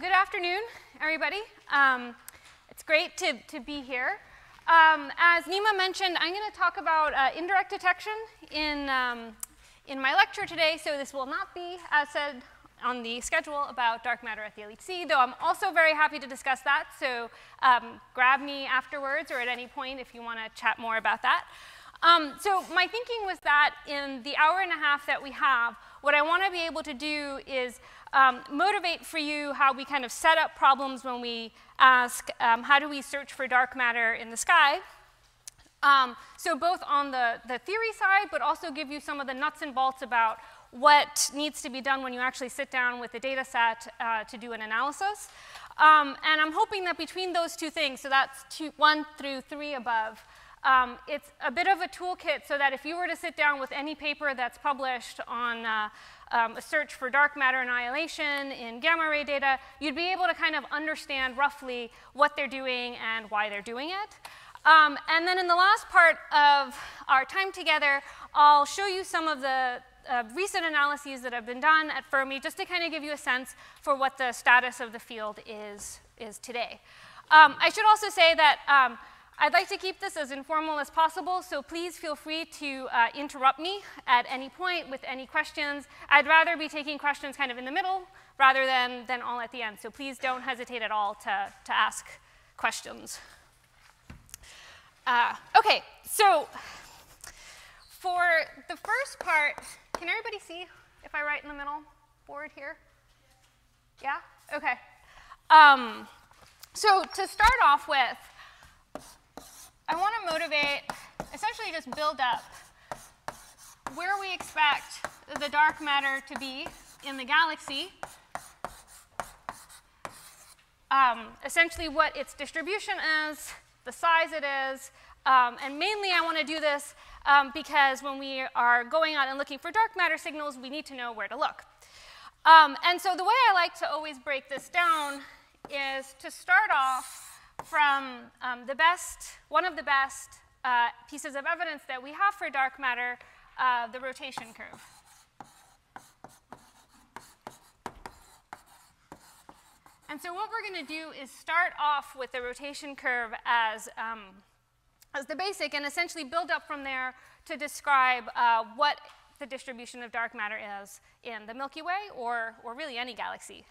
Good afternoon, everybody. Um, it's great to, to be here. Um, as Nima mentioned, I'm going to talk about uh, indirect detection in, um, in my lecture today, so this will not be, as said on the schedule, about dark matter at the LHC, though I'm also very happy to discuss that, so um, grab me afterwards or at any point if you want to chat more about that. Um, so my thinking was that in the hour and a half that we have, what I want to be able to do is um, motivate for you how we kind of set up problems when we ask, um, how do we search for dark matter in the sky? Um, so both on the, the theory side, but also give you some of the nuts and bolts about what needs to be done when you actually sit down with the data set uh, to do an analysis. Um, and I'm hoping that between those two things, so that's two, one through three above, um, it's a bit of a toolkit so that if you were to sit down with any paper that's published on uh, um, a search for dark matter annihilation in gamma ray data, you'd be able to kind of understand roughly what they're doing and why they're doing it. Um, and then in the last part of our time together, I'll show you some of the uh, recent analyses that have been done at Fermi just to kind of give you a sense for what the status of the field is, is today. Um, I should also say that um, I'd like to keep this as informal as possible, so please feel free to uh, interrupt me at any point with any questions. I'd rather be taking questions kind of in the middle rather than, than all at the end, so please don't hesitate at all to, to ask questions. Uh, okay, so for the first part, can everybody see if I write in the middle board here? Yeah? Okay. Um, so to start off with, I want to motivate, essentially just build up where we expect the dark matter to be in the galaxy, um, essentially what its distribution is, the size it is, um, and mainly I want to do this um, because when we are going out and looking for dark matter signals, we need to know where to look. Um, and so the way I like to always break this down is to start off from um, the best, one of the best uh, pieces of evidence that we have for dark matter, uh, the rotation curve. And so what we're going to do is start off with the rotation curve as, um, as the basic and essentially build up from there to describe uh, what the distribution of dark matter is in the Milky Way or, or really any galaxy.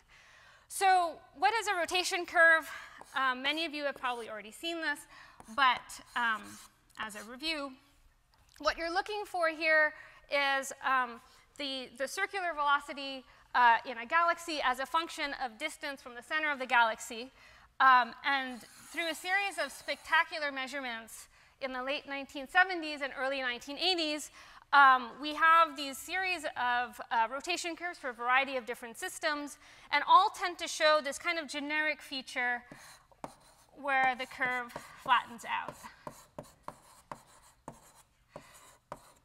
So what is a rotation curve? Um, many of you have probably already seen this, but um, as a review, what you're looking for here is um, the, the circular velocity uh, in a galaxy as a function of distance from the center of the galaxy. Um, and through a series of spectacular measurements in the late 1970s and early 1980s, um, we have these series of uh, rotation curves for a variety of different systems, and all tend to show this kind of generic feature where the curve flattens out.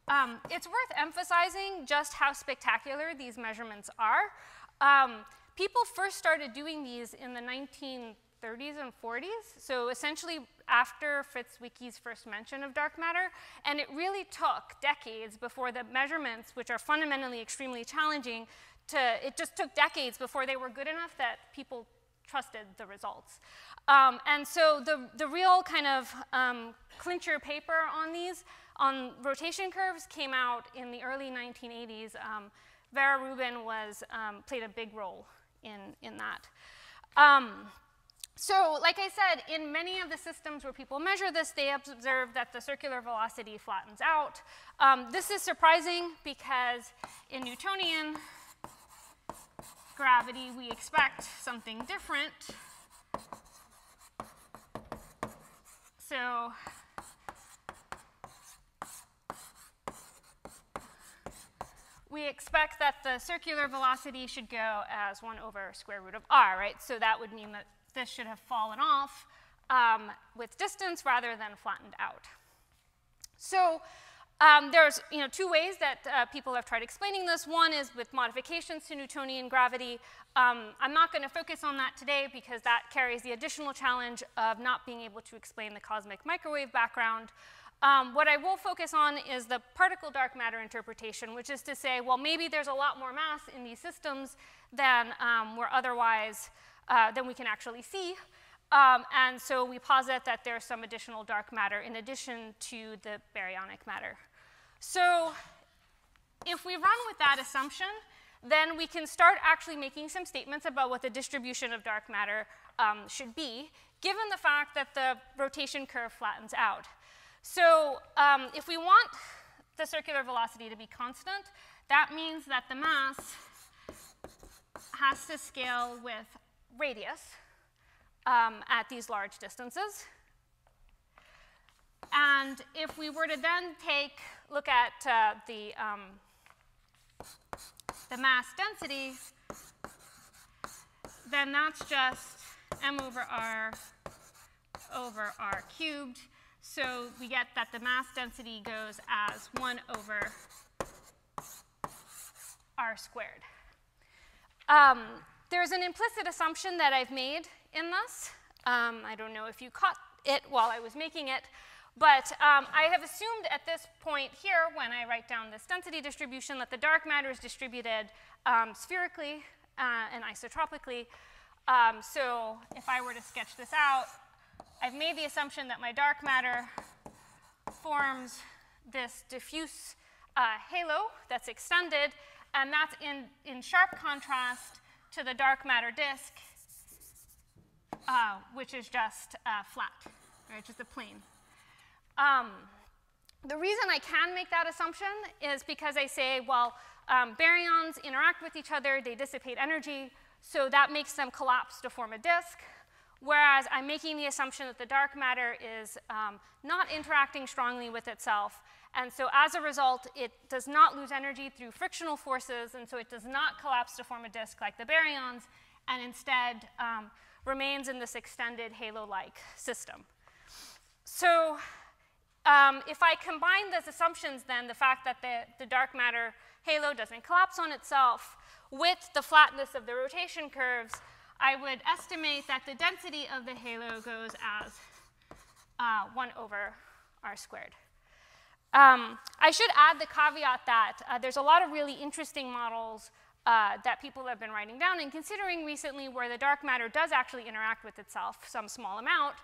Um, it's worth emphasizing just how spectacular these measurements are. Um, people first started doing these in the 1930s and 40s, so essentially after Fritz Zwicky's first mention of dark matter, and it really took decades before the measurements, which are fundamentally extremely challenging, to, it just took decades before they were good enough that people trusted the results. Um, and so the, the real kind of um, clincher paper on these, on rotation curves, came out in the early 1980s. Um, Vera Rubin was, um, played a big role in, in that. So like I said, in many of the systems where people measure this, they observe that the circular velocity flattens out. Um, this is surprising because in Newtonian gravity, we expect something different. So we expect that the circular velocity should go as 1 over square root of r, right? So that would mean that this should have fallen off um, with distance rather than flattened out. So um, there's you know, two ways that uh, people have tried explaining this. One is with modifications to Newtonian gravity. Um, I'm not going to focus on that today because that carries the additional challenge of not being able to explain the cosmic microwave background. Um, what I will focus on is the particle dark matter interpretation, which is to say, well, maybe there's a lot more mass in these systems than um, were otherwise uh, than we can actually see. Um, and so we posit that there's some additional dark matter in addition to the baryonic matter. So if we run with that assumption, then we can start actually making some statements about what the distribution of dark matter um, should be, given the fact that the rotation curve flattens out. So um, if we want the circular velocity to be constant, that means that the mass has to scale with radius um, at these large distances. And if we were to then take, look at uh, the, um, the mass density, then that's just m over r over r cubed. So we get that the mass density goes as 1 over r squared. Um, there's an implicit assumption that I've made in this. Um, I don't know if you caught it while I was making it, but um, I have assumed at this point here, when I write down this density distribution, that the dark matter is distributed um, spherically uh, and isotropically. Um, so if I were to sketch this out, I've made the assumption that my dark matter forms this diffuse uh, halo that's extended, and that's in, in sharp contrast to the dark matter disk, uh, which is just uh, flat, right, just a plane. Um, the reason I can make that assumption is because I say, well, um, baryons interact with each other, they dissipate energy, so that makes them collapse to form a disk. Whereas I'm making the assumption that the dark matter is um, not interacting strongly with itself. And so as a result, it does not lose energy through frictional forces, and so it does not collapse to form a disk like the baryons, and instead um, remains in this extended halo-like system. So um, if I combine those assumptions, then the fact that the, the dark matter halo doesn't collapse on itself with the flatness of the rotation curves, I would estimate that the density of the halo goes as uh, 1 over r squared. Um, I should add the caveat that uh, there's a lot of really interesting models uh, that people have been writing down and considering recently where the dark matter does actually interact with itself some small amount.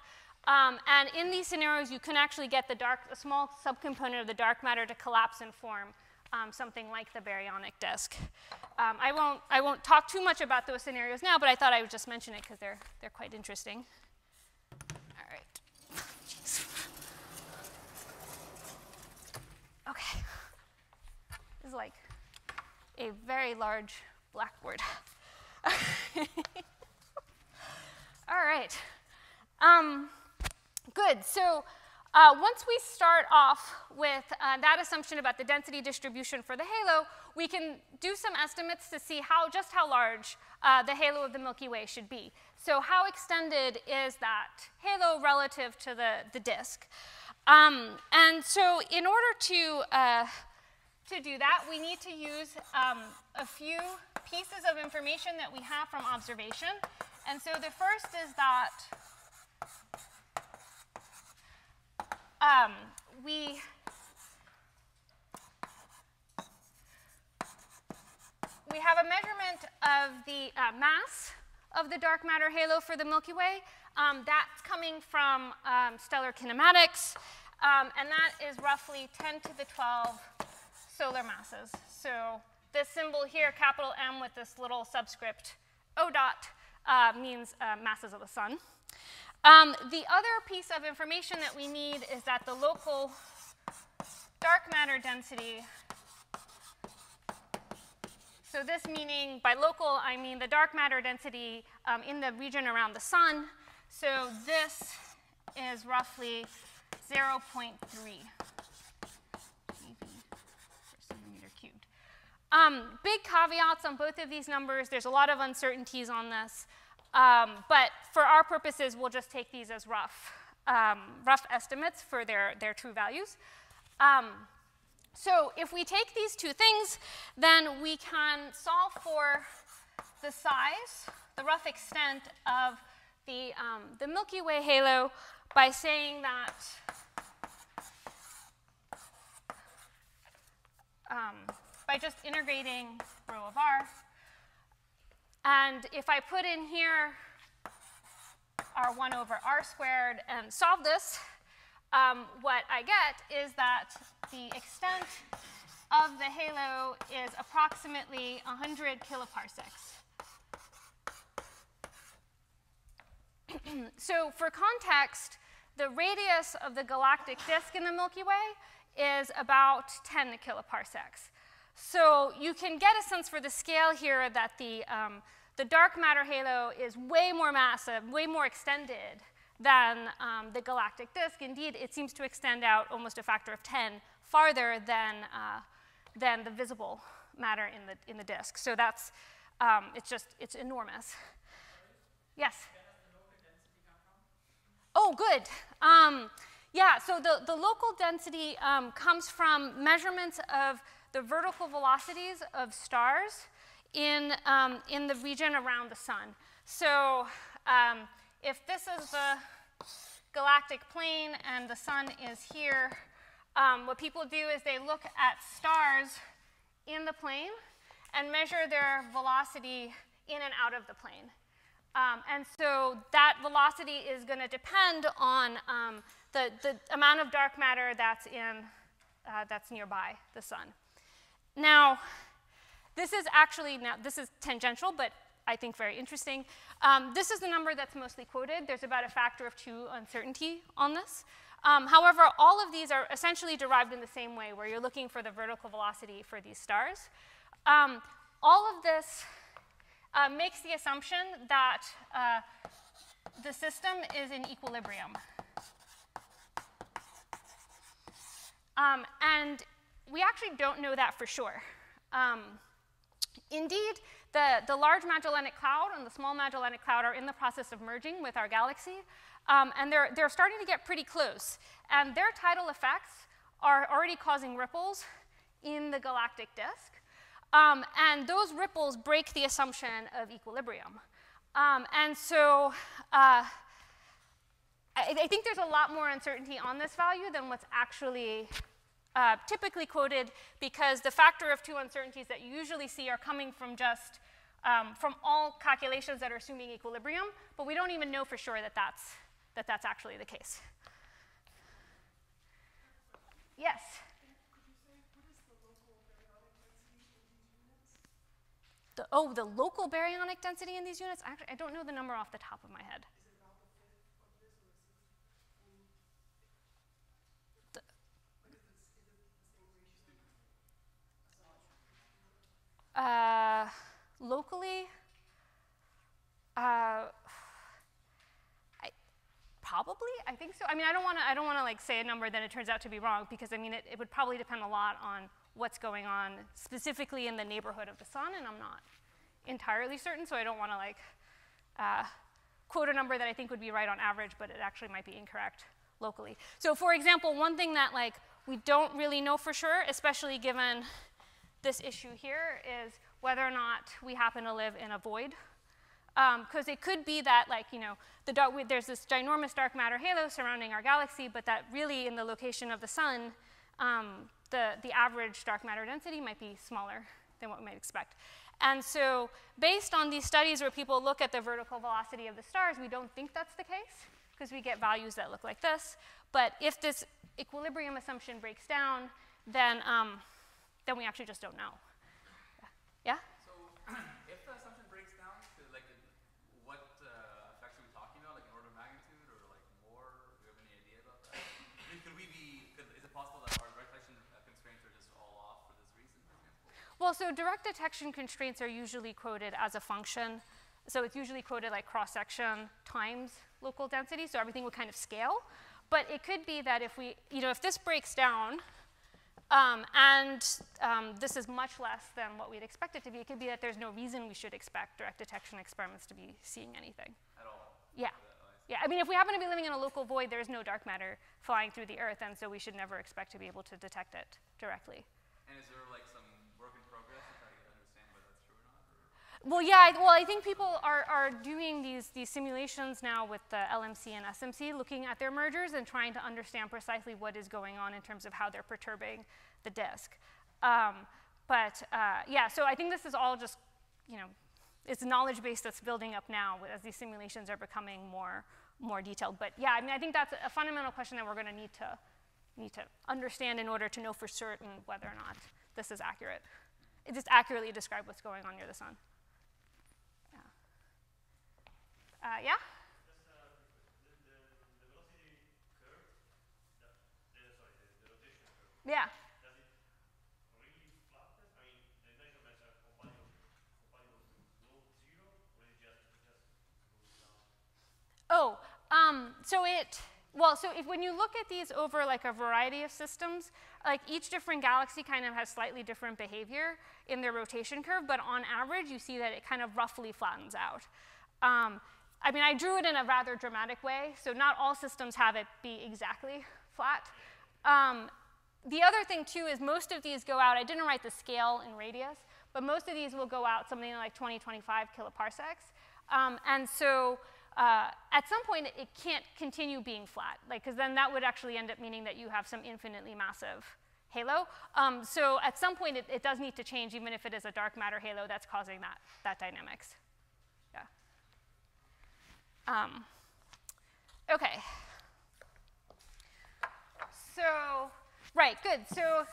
Um, and in these scenarios, you can actually get the dark, a small subcomponent of the dark matter to collapse and form um, something like the baryonic disk. Um, I, won't, I won't talk too much about those scenarios now, but I thought I would just mention it because they're, they're quite interesting. All right. okay. This is like a very large blackboard. All right. Um, good. So uh, once we start off with uh, that assumption about the density distribution for the halo, we can do some estimates to see how, just how large uh, the halo of the Milky Way should be. So how extended is that halo relative to the, the disk? Um, and so in order to, uh, to do that, we need to use um, a few pieces of information that we have from observation. And so the first is that um, we we have a measurement of the uh, mass of the dark matter halo for the Milky Way. Um, that's coming from um, stellar kinematics, um, and that is roughly 10 to the 12 solar masses. So this symbol here, capital M with this little subscript O dot, uh, means uh, masses of the sun. Um, the other piece of information that we need is that the local dark matter density, so this meaning by local, I mean the dark matter density um, in the region around the sun. So this is roughly 0.3 Um, big caveats on both of these numbers. There's a lot of uncertainties on this. Um, but for our purposes, we'll just take these as rough, um, rough estimates for their, their true values. Um, so if we take these two things, then we can solve for the size, the rough extent of the, um, the Milky Way halo by saying that um, by just integrating rho of r and if I put in here r 1 over r squared and solve this, um, what I get is that the extent of the halo is approximately 100 kiloparsecs. so for context, the radius of the galactic disk in the Milky Way is about 10 kiloparsecs. So you can get a sense for the scale here that the, um, the dark matter halo is way more massive, way more extended than um, the galactic disk. Indeed, it seems to extend out almost a factor of 10 farther than, uh, than the visible matter in the, in the disk. So that's, um, it's just, it's enormous. Yes? Oh, good. Um, yeah, so the, the local density um, comes from measurements of the vertical velocities of stars in, um, in the region around the sun. So um, if this is the galactic plane and the sun is here, um, what people do is they look at stars in the plane and measure their velocity in and out of the plane. Um, and so that velocity is going to depend on um, the, the amount of dark matter that's, in, uh, that's nearby the sun. Now, this is actually, now this is tangential, but I think very interesting. Um, this is the number that's mostly quoted. There's about a factor of two uncertainty on this. Um, however, all of these are essentially derived in the same way, where you're looking for the vertical velocity for these stars. Um, all of this uh, makes the assumption that uh, the system is in equilibrium. Um, and we actually don't know that for sure. Um, indeed, the, the Large Magellanic Cloud and the Small Magellanic Cloud are in the process of merging with our galaxy, um, and they're, they're starting to get pretty close. And their tidal effects are already causing ripples in the galactic disk. Um, and those ripples break the assumption of equilibrium. Um, and so uh, I, I, think there's a lot more uncertainty on this value than what's actually uh, typically quoted because the factor of two uncertainties that you usually see are coming from just um, from all calculations that are assuming equilibrium, but we don't even know for sure that that's, that that's actually the case. Yes? The, oh, the local baryonic density in these units? Actually, I don't know the number off the top of my head. Uh, locally, uh, probably, I think so. I mean, I don't want to. I don't want to like say a number that it turns out to be wrong because I mean, it, it would probably depend a lot on what's going on specifically in the neighborhood of the sun, and I'm not entirely certain, so I don't want to like uh, quote a number that I think would be right on average, but it actually might be incorrect locally. So, for example, one thing that like we don't really know for sure, especially given this issue here is whether or not we happen to live in a void. Because um, it could be that, like, you know, the dark, we, there's this ginormous dark matter halo surrounding our galaxy, but that really in the location of the sun, um, the, the average dark matter density might be smaller than what we might expect. And so based on these studies where people look at the vertical velocity of the stars, we don't think that's the case because we get values that look like this. But if this equilibrium assumption breaks down, then um, then we actually just don't know. Yeah? So if the assumption breaks down to like what uh, effects are we talking about, like an order of magnitude or like more? Do you have any idea about that? I mean, could we be, could, is it possible that our direct detection constraints are just all off for this reason, for example? Well, so direct detection constraints are usually quoted as a function. So it's usually quoted like cross-section times local density, so everything would kind of scale. But it could be that if we, you know, if this breaks down, um, and um, this is much less than what we'd expect it to be. It could be that there's no reason we should expect direct detection experiments to be seeing anything. At all? Yeah. Yeah, I mean, if we happen to be living in a local void, there's no dark matter flying through the Earth, and so we should never expect to be able to detect it directly. And is there like some work in progress to try to understand whether that's true or not? Or? Well, yeah, I, well, I think people are, are doing these, these simulations now with the LMC and SMC, looking at their mergers and trying to understand precisely what is going on in terms of how they're perturbing the disk. Um, but uh, yeah, so I think this is all just, you know, it's knowledge base that's building up now as these simulations are becoming more, more detailed. But yeah, I mean, I think that's a fundamental question that we're going to need to need to understand in order to know for certain whether or not this is accurate. It just accurately describe what's going on near the sun. Yeah. Uh, yeah? Yeah. Oh, um, so it, well, so if, when you look at these over like a variety of systems, like each different galaxy kind of has slightly different behavior in their rotation curve, but on average, you see that it kind of roughly flattens out. Um, I mean, I drew it in a rather dramatic way, so not all systems have it be exactly flat. Um, the other thing, too, is most of these go out, I didn't write the scale in radius, but most of these will go out something like 20, 25 kiloparsecs. Um, and so uh, at some point, it can't continue being flat, like, because then that would actually end up meaning that you have some infinitely massive halo. Um, so at some point, it, it, does need to change, even if it is a dark matter halo that's causing that, that dynamics. Um, okay. So, right, good. So,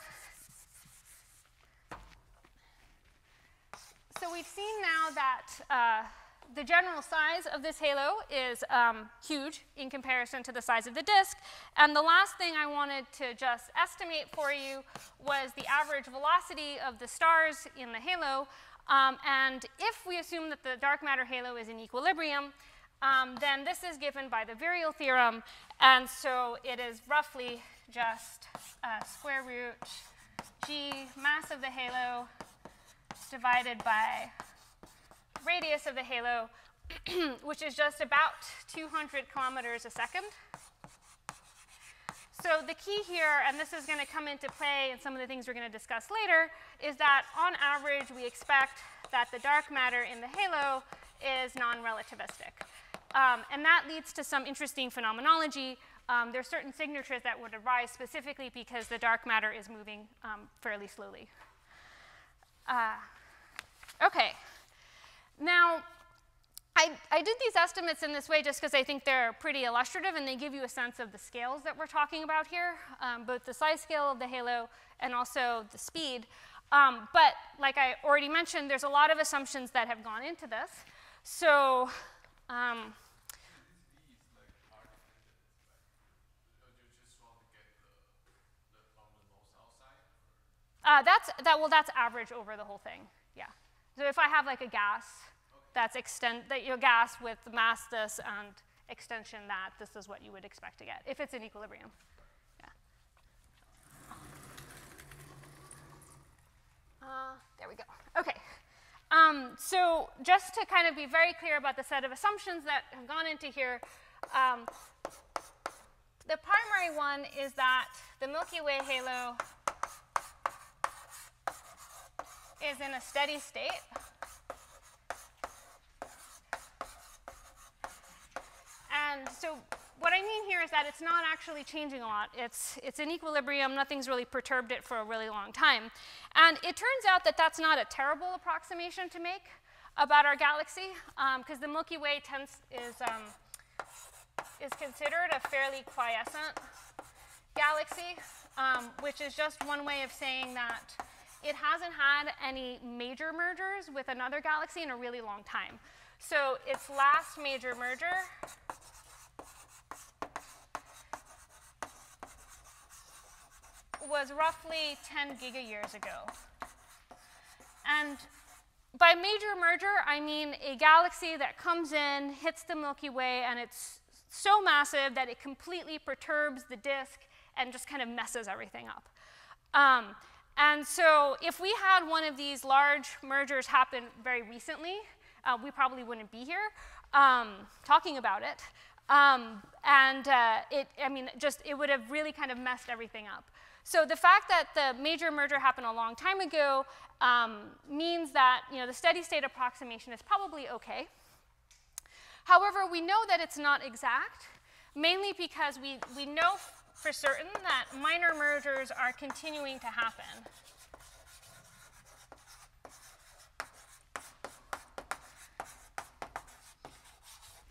so we've seen now that uh, the general size of this halo is um, huge in comparison to the size of the disk. And the last thing I wanted to just estimate for you was the average velocity of the stars in the halo. Um, and if we assume that the dark matter halo is in equilibrium, um, then this is given by the virial theorem. And so it is roughly just uh, square root g mass of the halo divided by radius of the halo, which is just about 200 kilometers a second. So the key here, and this is going to come into play in some of the things we're going to discuss later, is that on average we expect that the dark matter in the halo is non-relativistic. Um, and that leads to some interesting phenomenology. Um, there are certain signatures that would arise specifically because the dark matter is moving um, fairly slowly. Uh, okay. Now, I, I, did these estimates in this way just because I think they're pretty illustrative and they give you a sense of the scales that we're talking about here, um, both the size scale of the halo and also the speed. Um, but like I already mentioned, there's a lot of assumptions that have gone into this. So, um, uh, that's, that, well, that's average over the whole thing, yeah. So if I have like a gas, that's extend that your gas with mass this and extension that, this is what you would expect to get if it's in equilibrium. Yeah. Uh, there we go. Okay. Um, so just to kind of be very clear about the set of assumptions that have gone into here, um, the primary one is that the Milky Way halo is in a steady state. And so what I mean here is that it's not actually changing a lot. It's, it's in equilibrium. Nothing's really perturbed it for a really long time. And it turns out that that's not a terrible approximation to make about our galaxy, because um, the Milky Way tends, is, um, is considered a fairly quiescent galaxy, um, which is just one way of saying that it hasn't had any major mergers with another galaxy in a really long time. So its last major merger was roughly 10 gigayears ago. And by major merger, I mean a galaxy that comes in, hits the Milky Way, and it's so massive that it completely perturbs the disk and just kind of messes everything up. Um, and so if we had one of these large mergers happen very recently, uh, we probably wouldn't be here um, talking about it. Um, and uh, it, I mean, just it would have really kind of messed everything up. So the fact that the major merger happened a long time ago um, means that you know, the steady state approximation is probably okay. However, we know that it's not exact, mainly because we, we know for certain that minor mergers are continuing to happen.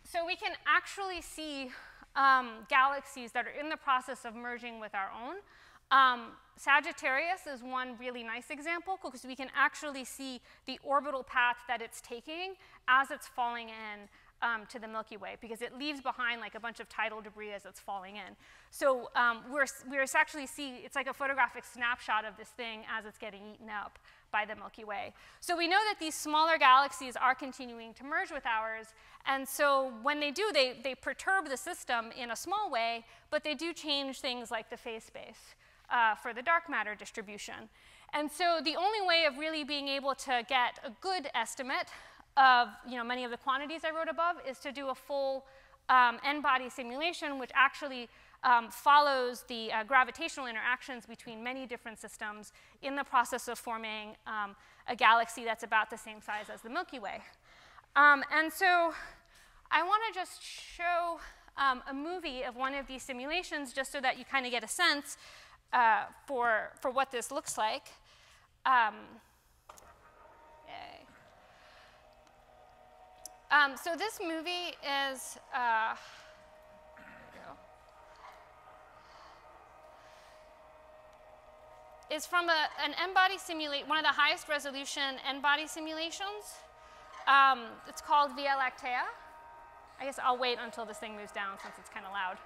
So we can actually see um, galaxies that are in the process of merging with our own. Um, Sagittarius is one really nice example because we can actually see the orbital path that it's taking as it's falling in um, to the Milky Way because it leaves behind like a bunch of tidal debris as it's falling in. So um, we're, we're actually see, it's like a photographic snapshot of this thing as it's getting eaten up by the Milky Way. So we know that these smaller galaxies are continuing to merge with ours, and so when they do, they, they perturb the system in a small way, but they do change things like the phase space uh, for the dark matter distribution. And so the only way of really being able to get a good estimate of you know, many of the quantities I wrote above is to do a full um, n-body simulation, which actually um, follows the uh, gravitational interactions between many different systems in the process of forming um, a galaxy that's about the same size as the Milky Way. Um, and so I want to just show um, a movie of one of these simulations just so that you kind of get a sense uh, for, for what this looks like. Um, Um, so this movie is, uh, is from a, an n-body simulate, one of the highest resolution n-body simulations. Um, it's called Via Lactea. I guess I'll wait until this thing moves down since it's kind of loud.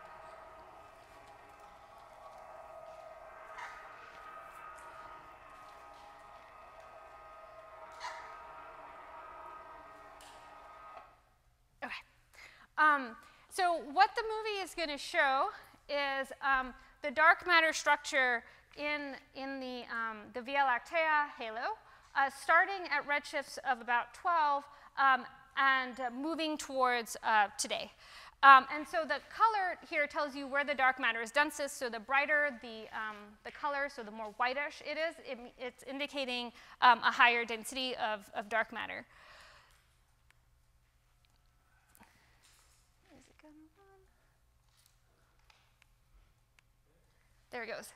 Um, so what the movie is going to show is um, the dark matter structure in, in the, um, the Via Lactea halo, uh, starting at redshifts of about 12 um, and uh, moving towards uh, today. Um, and so the color here tells you where the dark matter is densest. So the brighter the, um, the color, so the more whitish it is, it, it's indicating a higher density of, of dark matter. There it goes.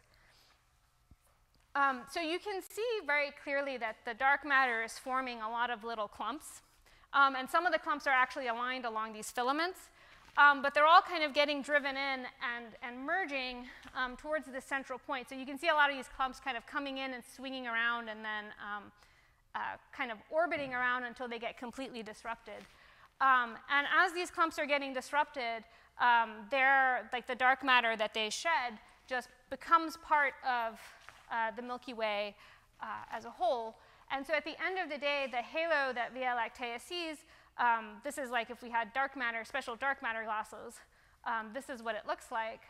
Um, so you can see very clearly that the dark matter is forming a lot of little clumps. Um, and some of the clumps are actually aligned along these filaments. Um, but they're all kind of getting driven in and, and merging um, towards the central point. So you can see a lot of these clumps kind of coming in and swinging around and then um, uh, kind of orbiting around until they get completely disrupted. Um, and as these clumps are getting disrupted, they're, like the dark matter that they shed just becomes part of uh, the Milky Way uh, as a whole. And so at the end of the day, the halo that Via Lactea sees, um, this is like if we had dark matter, special dark matter glasses, um, this is what it looks like.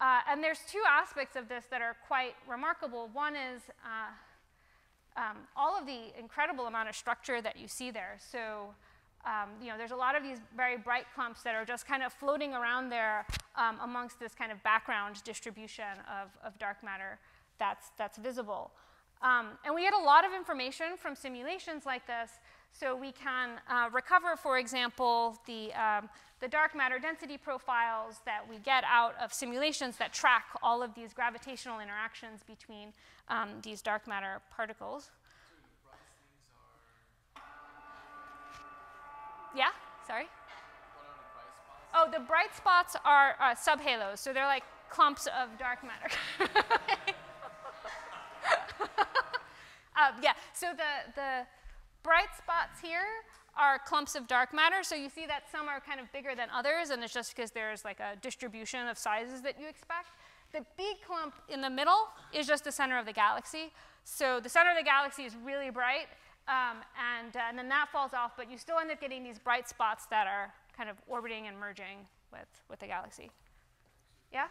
Uh, and there's two aspects of this that are quite remarkable. One is uh, um, all of the incredible amount of structure that you see there. So um, you know, there's a lot of these very bright clumps that are just kind of floating around there um, amongst this kind of background distribution of, of dark matter that's, that's visible. Um, and we get a lot of information from simulations like this, so we can uh, recover, for example, the, um, the dark matter density profiles that we get out of simulations that track all of these gravitational interactions between um, these dark matter particles. Yeah? Sorry? Oh, the bright spots are uh, subhalos, so they're like clumps of dark matter. uh, yeah, so the, the bright spots here are clumps of dark matter. So you see that some are kind of bigger than others, and it's just because there's like a distribution of sizes that you expect. The big clump in the middle is just the center of the galaxy. So the center of the galaxy is really bright, um, and, uh, and then that falls off, but you still end up getting these bright spots that are kind of orbiting and merging with, with the galaxy. Yeah?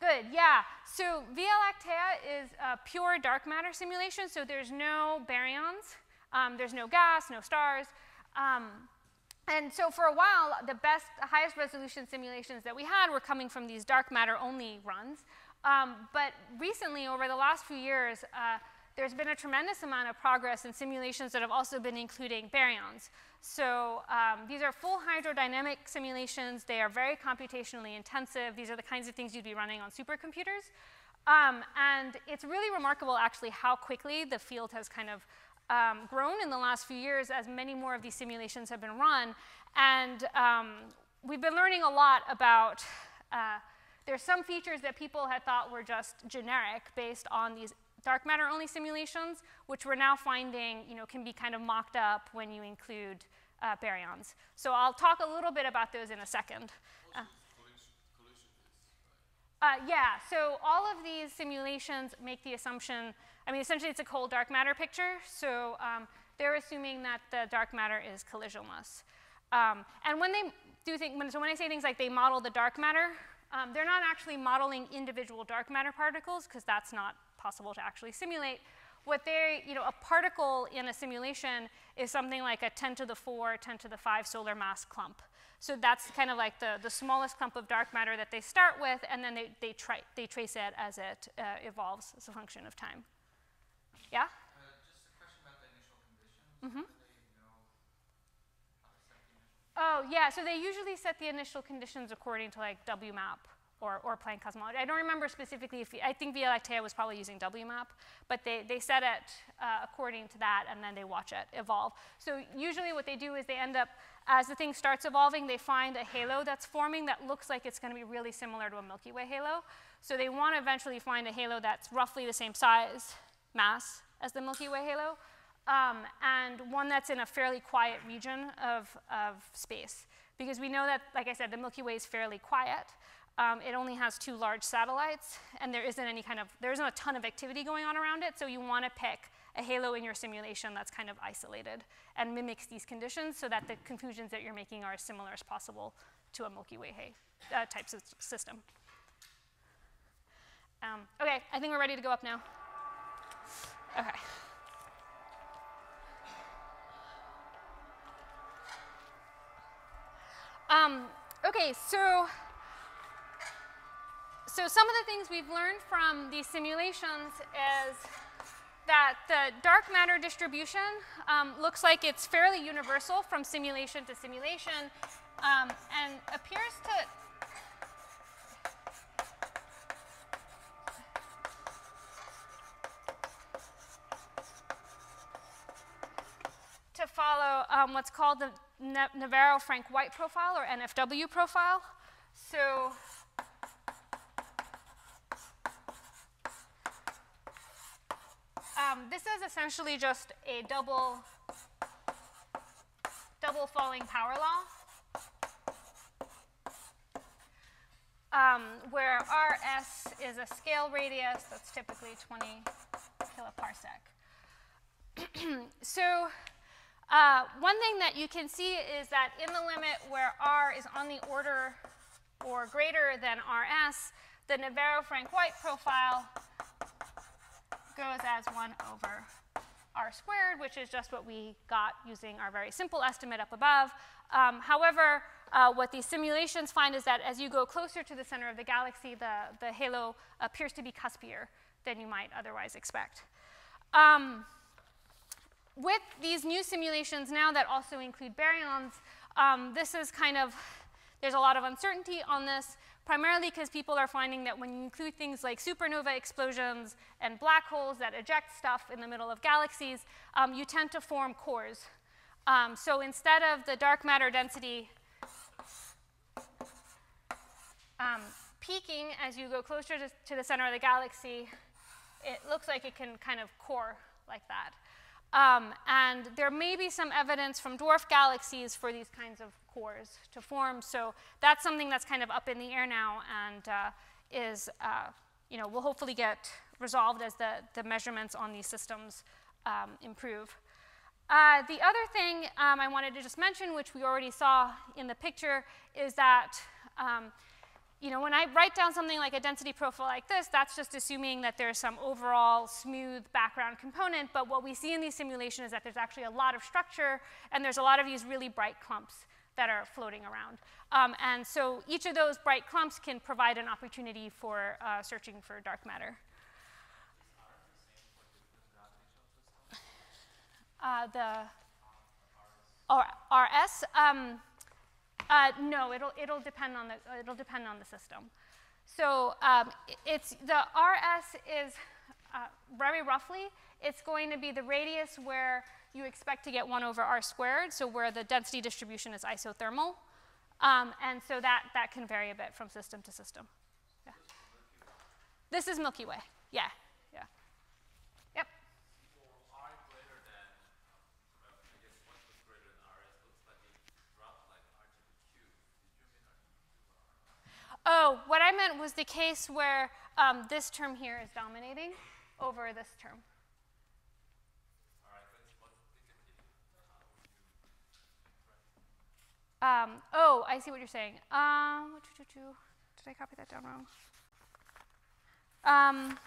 Good, yeah. So Via Lactea is a pure dark matter simulation, so there's no baryons, um, there's no gas, no stars. Um, and so for a while, the best, the highest resolution simulations that we had were coming from these dark matter only runs. Um, but recently, over the last few years, uh, there's been a tremendous amount of progress in simulations that have also been including baryons. So um, these are full hydrodynamic simulations. They are very computationally intensive. These are the kinds of things you'd be running on supercomputers. Um, and it's really remarkable, actually, how quickly the field has kind of um, grown in the last few years as many more of these simulations have been run. And um, we've been learning a lot about, uh, there's some features that people had thought were just generic based on these dark matter only simulations, which we're now finding you know, can be kind of mocked up when you include uh, baryons. So I'll talk a little bit about those in a second. Uh, uh, yeah, so all of these simulations make the assumption, I mean, essentially it's a cold dark matter picture, so um, they're assuming that the dark matter is collisionless. Um, and when they do things, when, so when I say things like they model the dark matter, um, they're not actually modeling individual dark matter particles, because that's not possible to actually simulate. What they, you know, a particle in a simulation is something like a 10 to the 4, 10 to the 5 solar mass clump. So that's kind of like the, the smallest clump of dark matter that they start with, and then they, they, try, they trace it as it uh, evolves as a function of time. Yeah? Uh, just a question about the initial conditions. Mm -hmm. Oh, yeah, so they usually set the initial conditions according to like WMAP or, or Planck cosmology. I don't remember specifically if, I think Via Lactea was probably using WMAP, but they, they set it uh, according to that and then they watch it evolve. So usually what they do is they end up, as the thing starts evolving, they find a halo that's forming that looks like it's gonna be really similar to a Milky Way halo. So they wanna eventually find a halo that's roughly the same size, mass, as the Milky Way halo, um, and one that's in a fairly quiet region of, of space. Because we know that, like I said, the Milky Way is fairly quiet. Um, it only has two large satellites, and there isn't any kind of, there isn't a ton of activity going on around it, so you want to pick a halo in your simulation that's kind of isolated and mimics these conditions so that the conclusions that you're making are as similar as possible to a Milky Way uh, type system. Um, okay, I think we're ready to go up now. Okay. Um, okay, so, so some of the things we've learned from these simulations is that the dark matter distribution um, looks like it's fairly universal from simulation to simulation um, and appears to to follow um, what's called the Navarro-Frenk-White profile or NFW profile. So um, this is essentially just a double, double falling power law. Um, where RS is a scale radius that's typically 20 kiloparsec. so uh, one thing that you can see is that in the limit where r is on the order or greater than rs, the Navarro-Frenk-White profile goes as 1 over r squared, which is just what we got using our very simple estimate up above. Um, however, uh, what these simulations find is that as you go closer to the center of the galaxy, the, the halo appears to be cuspier than you might otherwise expect. Um, with these new simulations now that also include baryons, um, this is kind of, there's a lot of uncertainty on this, primarily because people are finding that when you include things like supernova explosions and black holes that eject stuff in the middle of galaxies, um, you tend to form cores. Um, so instead of the dark matter density um, peaking as you go closer to, to the center of the galaxy, it looks like it can kind of core like that. Um, and there may be some evidence from dwarf galaxies for these kinds of cores to form. So that's something that's kind of up in the air now and uh, is, uh, you know, will hopefully get resolved as the, the measurements on these systems um, improve. Uh, the other thing um, I wanted to just mention, which we already saw in the picture, is that um, you know, when I write down something like a density profile like this, that's just assuming that there's some overall smooth background component. But what we see in these simulations is that there's actually a lot of structure, and there's a lot of these really bright clumps that are floating around. Um, and so each of those bright clumps can provide an opportunity for uh, searching for dark matter. Uh, the or RS. Um, uh, no, it'll, it'll, depend on the, it'll depend on the system. So um, it's, the RS is, uh, very roughly, it's going to be the radius where you expect to get 1 over r squared, so where the density distribution is isothermal. Um, and so that, that can vary a bit from system to system. Yeah. This is Milky Way. Yeah, yeah. Yep. Oh, what I meant was the case where um, this term here is dominating over this term. Um, oh, I see what you're saying. Um, did I copy that down wrong? Um,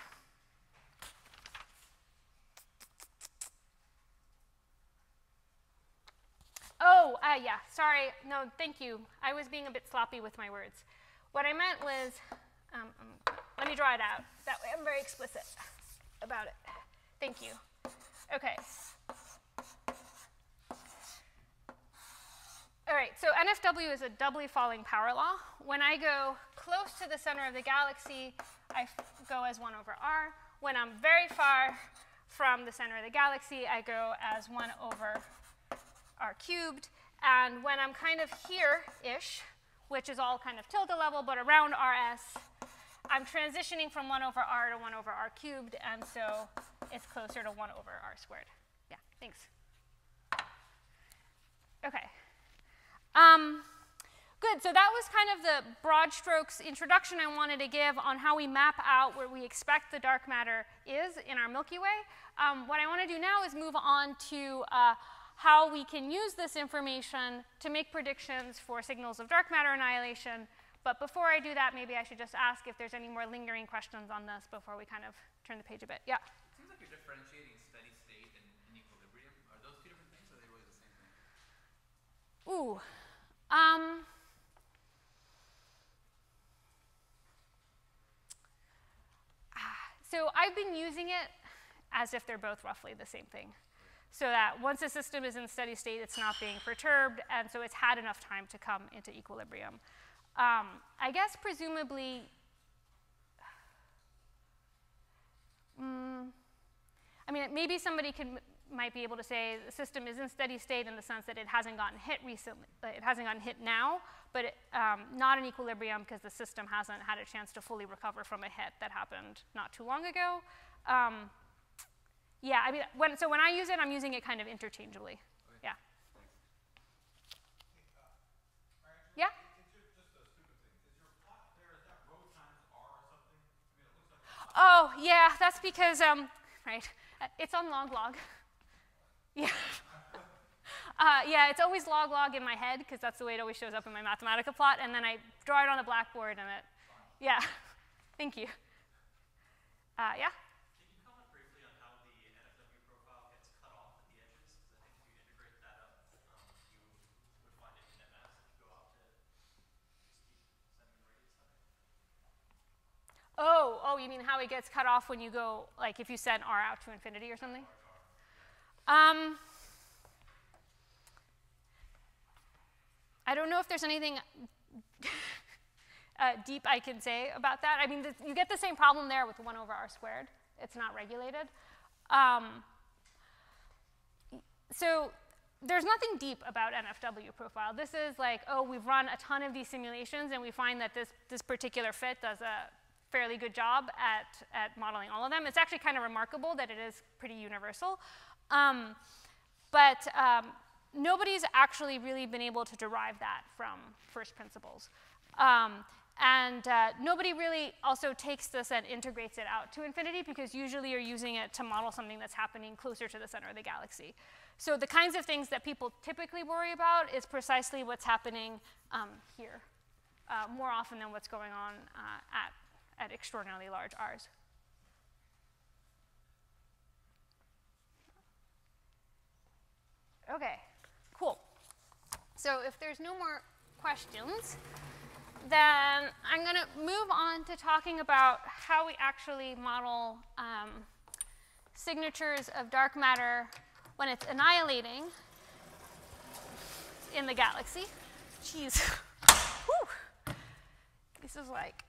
oh, uh, yeah, sorry. No, thank you. I was being a bit sloppy with my words. What I meant was, um, um, let me draw it out. That way I'm very explicit about it. Thank you. Okay. All right, so NFW is a doubly falling power law. When I go close to the center of the galaxy, I go as 1 over r. When I'm very far from the center of the galaxy, I go as 1 over r cubed. And when I'm kind of here-ish, which is all kind of tilde level, but around rs, I'm transitioning from 1 over r to 1 over r cubed, and so it's closer to 1 over r squared. Yeah, thanks. Okay. Um, good, so that was kind of the broad strokes introduction I wanted to give on how we map out where we expect the dark matter is in our Milky Way. Um, what I want to do now is move on to uh, how we can use this information to make predictions for signals of dark matter annihilation. But before I do that, maybe I should just ask if there's any more lingering questions on this before we kind of turn the page a bit. Yeah? It seems like you're differentiating steady state and, and equilibrium. Are those two different things, or are they really the same thing? Ooh. Um, so I've been using it as if they're both roughly the same thing. So that once a system is in steady state, it's not being perturbed, and so it's had enough time to come into equilibrium. Um, I guess presumably, mm, I mean, maybe somebody can might be able to say the system is in steady state in the sense that it hasn't gotten hit recently, it hasn't gotten hit now, but it, um, not in equilibrium because the system hasn't had a chance to fully recover from a hit that happened not too long ago. Um, yeah, I mean, when, so when I use it, I'm using it kind of interchangeably. Okay. Yeah. Yeah? Oh, yeah, that's because, um, right, it's on log log. Yeah. Uh, yeah, it's always log log in my head because that's the way it always shows up in my Mathematica plot, and then I draw it on the blackboard and it, yeah. Thank you. Uh, yeah? Can you comment briefly on how the NFW profile gets cut off at the edges? Because I think if you integrate that up, um, you would find it in MS if you go out to just keep sending the radius Oh, oh, you mean how it gets cut off when you go, like if you send R out to infinity or something? Um, I don't know if there's anything uh, deep I can say about that. I mean, you get the same problem there with 1 over r squared. It's not regulated. Um, so there's nothing deep about NFW profile. This is like, oh, we've run a ton of these simulations, and we find that this, this particular fit does a fairly good job at, at modeling all of them. It's actually kind of remarkable that it is pretty universal. Um, but um, nobody's actually really been able to derive that from first principles. Um, and uh, nobody really also takes this and integrates it out to infinity because usually you're using it to model something that's happening closer to the center of the galaxy. So the kinds of things that people typically worry about is precisely what's happening um, here, uh, more often than what's going on uh, at, at extraordinarily large Rs. Okay, cool. So if there's no more questions, then I'm going to move on to talking about how we actually model um, signatures of dark matter when it's annihilating in the galaxy. Jeez. This is like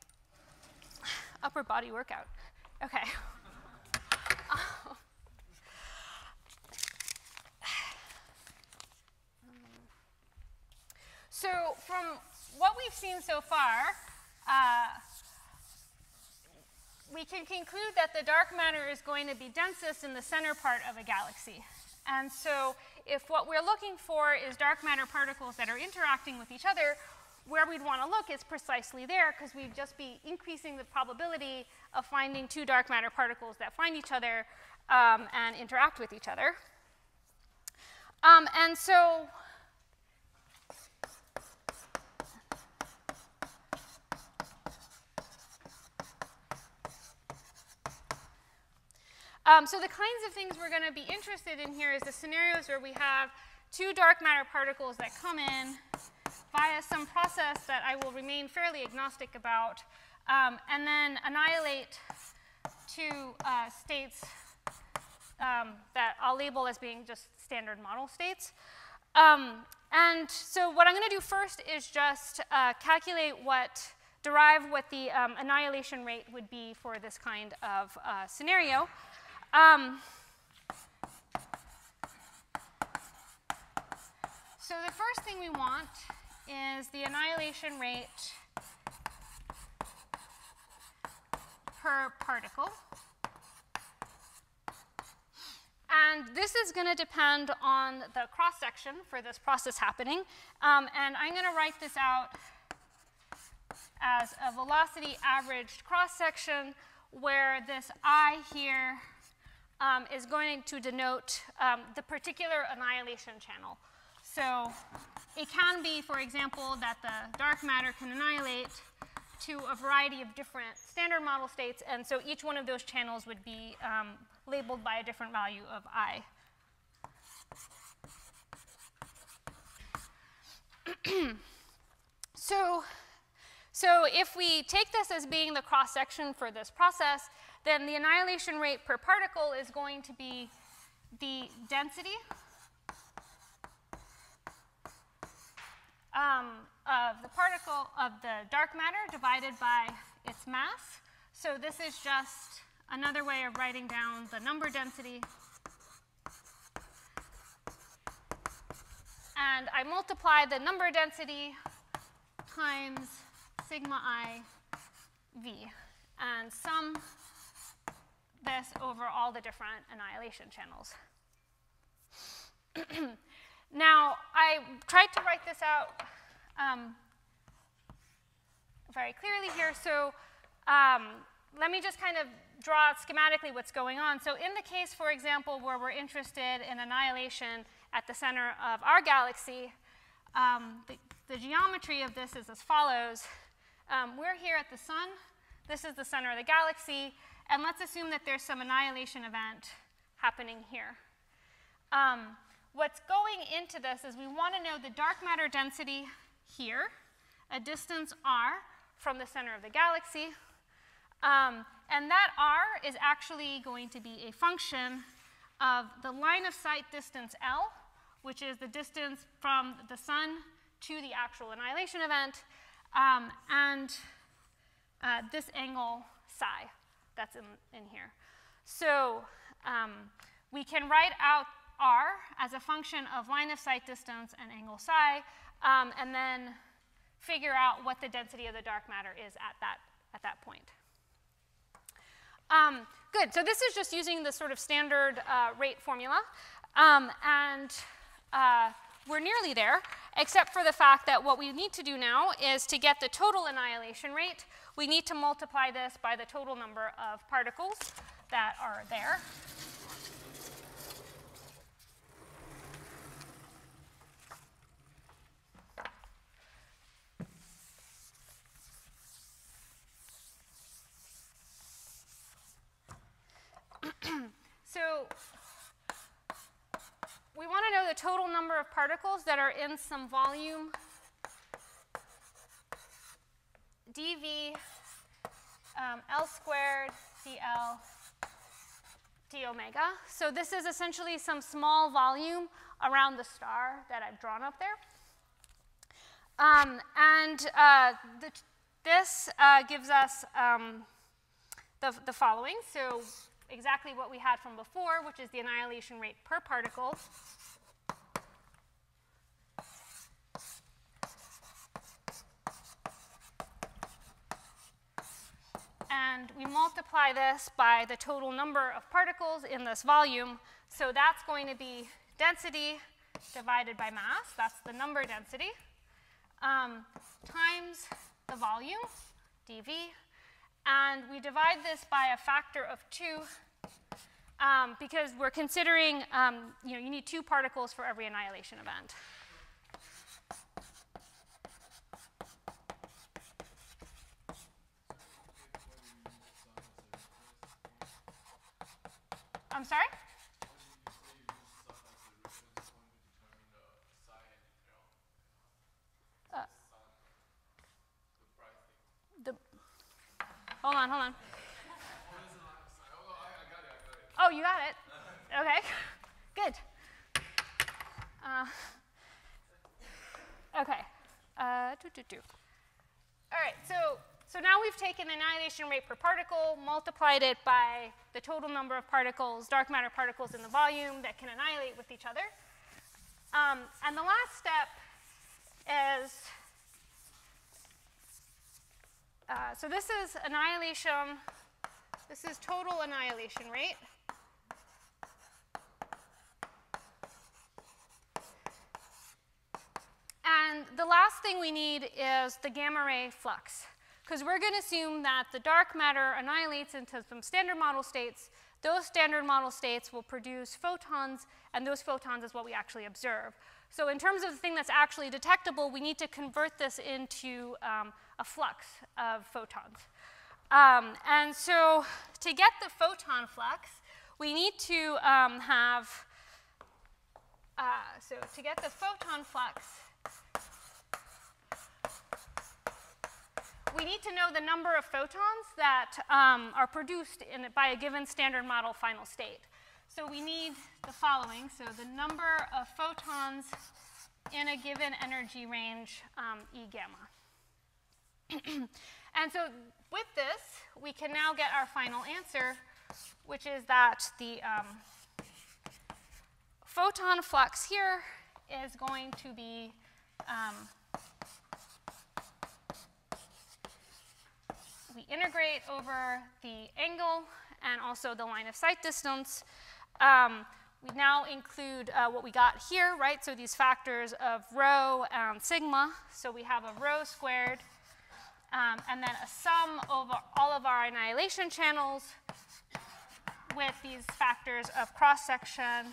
upper body workout. Okay. So from what we've seen so far, uh, we can conclude that the dark matter is going to be densest in the center part of a galaxy. And so if what we're looking for is dark matter particles that are interacting with each other, where we'd want to look is precisely there because we'd just be increasing the probability of finding two dark matter particles that find each other um, and interact with each other. Um, and so Um, so the kinds of things we're going to be interested in here is the scenarios where we have two dark matter particles that come in via some process that I will remain fairly agnostic about, um, and then annihilate two uh, states um, that I'll label as being just standard model states. Um, and so what I'm going to do first is just uh, calculate what, derive what the um, annihilation rate would be for this kind of uh, scenario. Um, so the first thing we want is the annihilation rate per particle. And this is going to depend on the cross section for this process happening. Um, and I'm going to write this out as a velocity averaged cross section where this I here um, is going to denote um, the particular annihilation channel. So it can be, for example, that the dark matter can annihilate to a variety of different standard model states, and so each one of those channels would be um, labeled by a different value of i. so, so if we take this as being the cross section for this process, then the annihilation rate per particle is going to be the density um, of the particle of the dark matter divided by its mass. So this is just another way of writing down the number density. And I multiply the number density times sigma i v and sum this over all the different annihilation channels. now, I tried to write this out um, very clearly here. So um, let me just kind of draw schematically what's going on. So in the case, for example, where we're interested in annihilation at the center of our galaxy, um, the, the, geometry of this is as follows. Um, we're here at the sun. This is the center of the galaxy. And let's assume that there's some annihilation event happening here. Um, what's going into this is we want to know the dark matter density here, a distance r from the center of the galaxy. Um, and that r is actually going to be a function of the line of sight distance L, which is the distance from the sun to the actual annihilation event, um, and uh, this angle psi that's in, in here. So um, we can write out r as a function of line of sight distance and angle psi, um, and then figure out what the density of the dark matter is at that, at that point. Um, good, so this is just using the sort of standard uh, rate formula. Um, and uh, we're nearly there, except for the fact that what we need to do now is to get the total annihilation rate, we need to multiply this by the total number of particles that are there. so we want to know the total number of particles that are in some volume dv um, L squared dl d omega. So this is essentially some small volume around the star that I've drawn up there. Um, and uh, the, this uh, gives us um, the, the following. So exactly what we had from before, which is the annihilation rate per particle. Multiply this by the total number of particles in this volume. So that's going to be density divided by mass. That's the number density. Um, times the volume, dV. And we divide this by a factor of 2 um, because we're considering, um, you know, you need two particles for every annihilation event. I'm sorry? Uh, the, hold on, hold on. Oh, you got it. Okay, good. Uh, okay. Uh, doo, doo, doo. All right, so so now we've taken the annihilation rate per particle, multiplied it by the total number of particles, dark matter particles in the volume that can annihilate with each other. Um, and the last step is, uh, so this is annihilation, this is total annihilation rate. And the last thing we need is the gamma ray flux because we're going to assume that the dark matter annihilates into some standard model states. Those standard model states will produce photons, and those photons is what we actually observe. So in terms of the thing that's actually detectable, we need to convert this into um, a flux of photons. Um, and so to get the photon flux, we need to um, have, uh, so to get the photon flux, we need to know the number of photons that um, are produced in, by a given standard model final state. So we need the following. So the number of photons in a given energy range, um, E gamma. and so with this, we can now get our final answer, which is that the um, photon flux here is going to be um, we integrate over the angle and also the line of sight distance. Um, we now include uh, what we got here, right? So these factors of rho and sigma. So we have a rho squared, um, and then a sum over all of our annihilation channels with these factors of cross-section,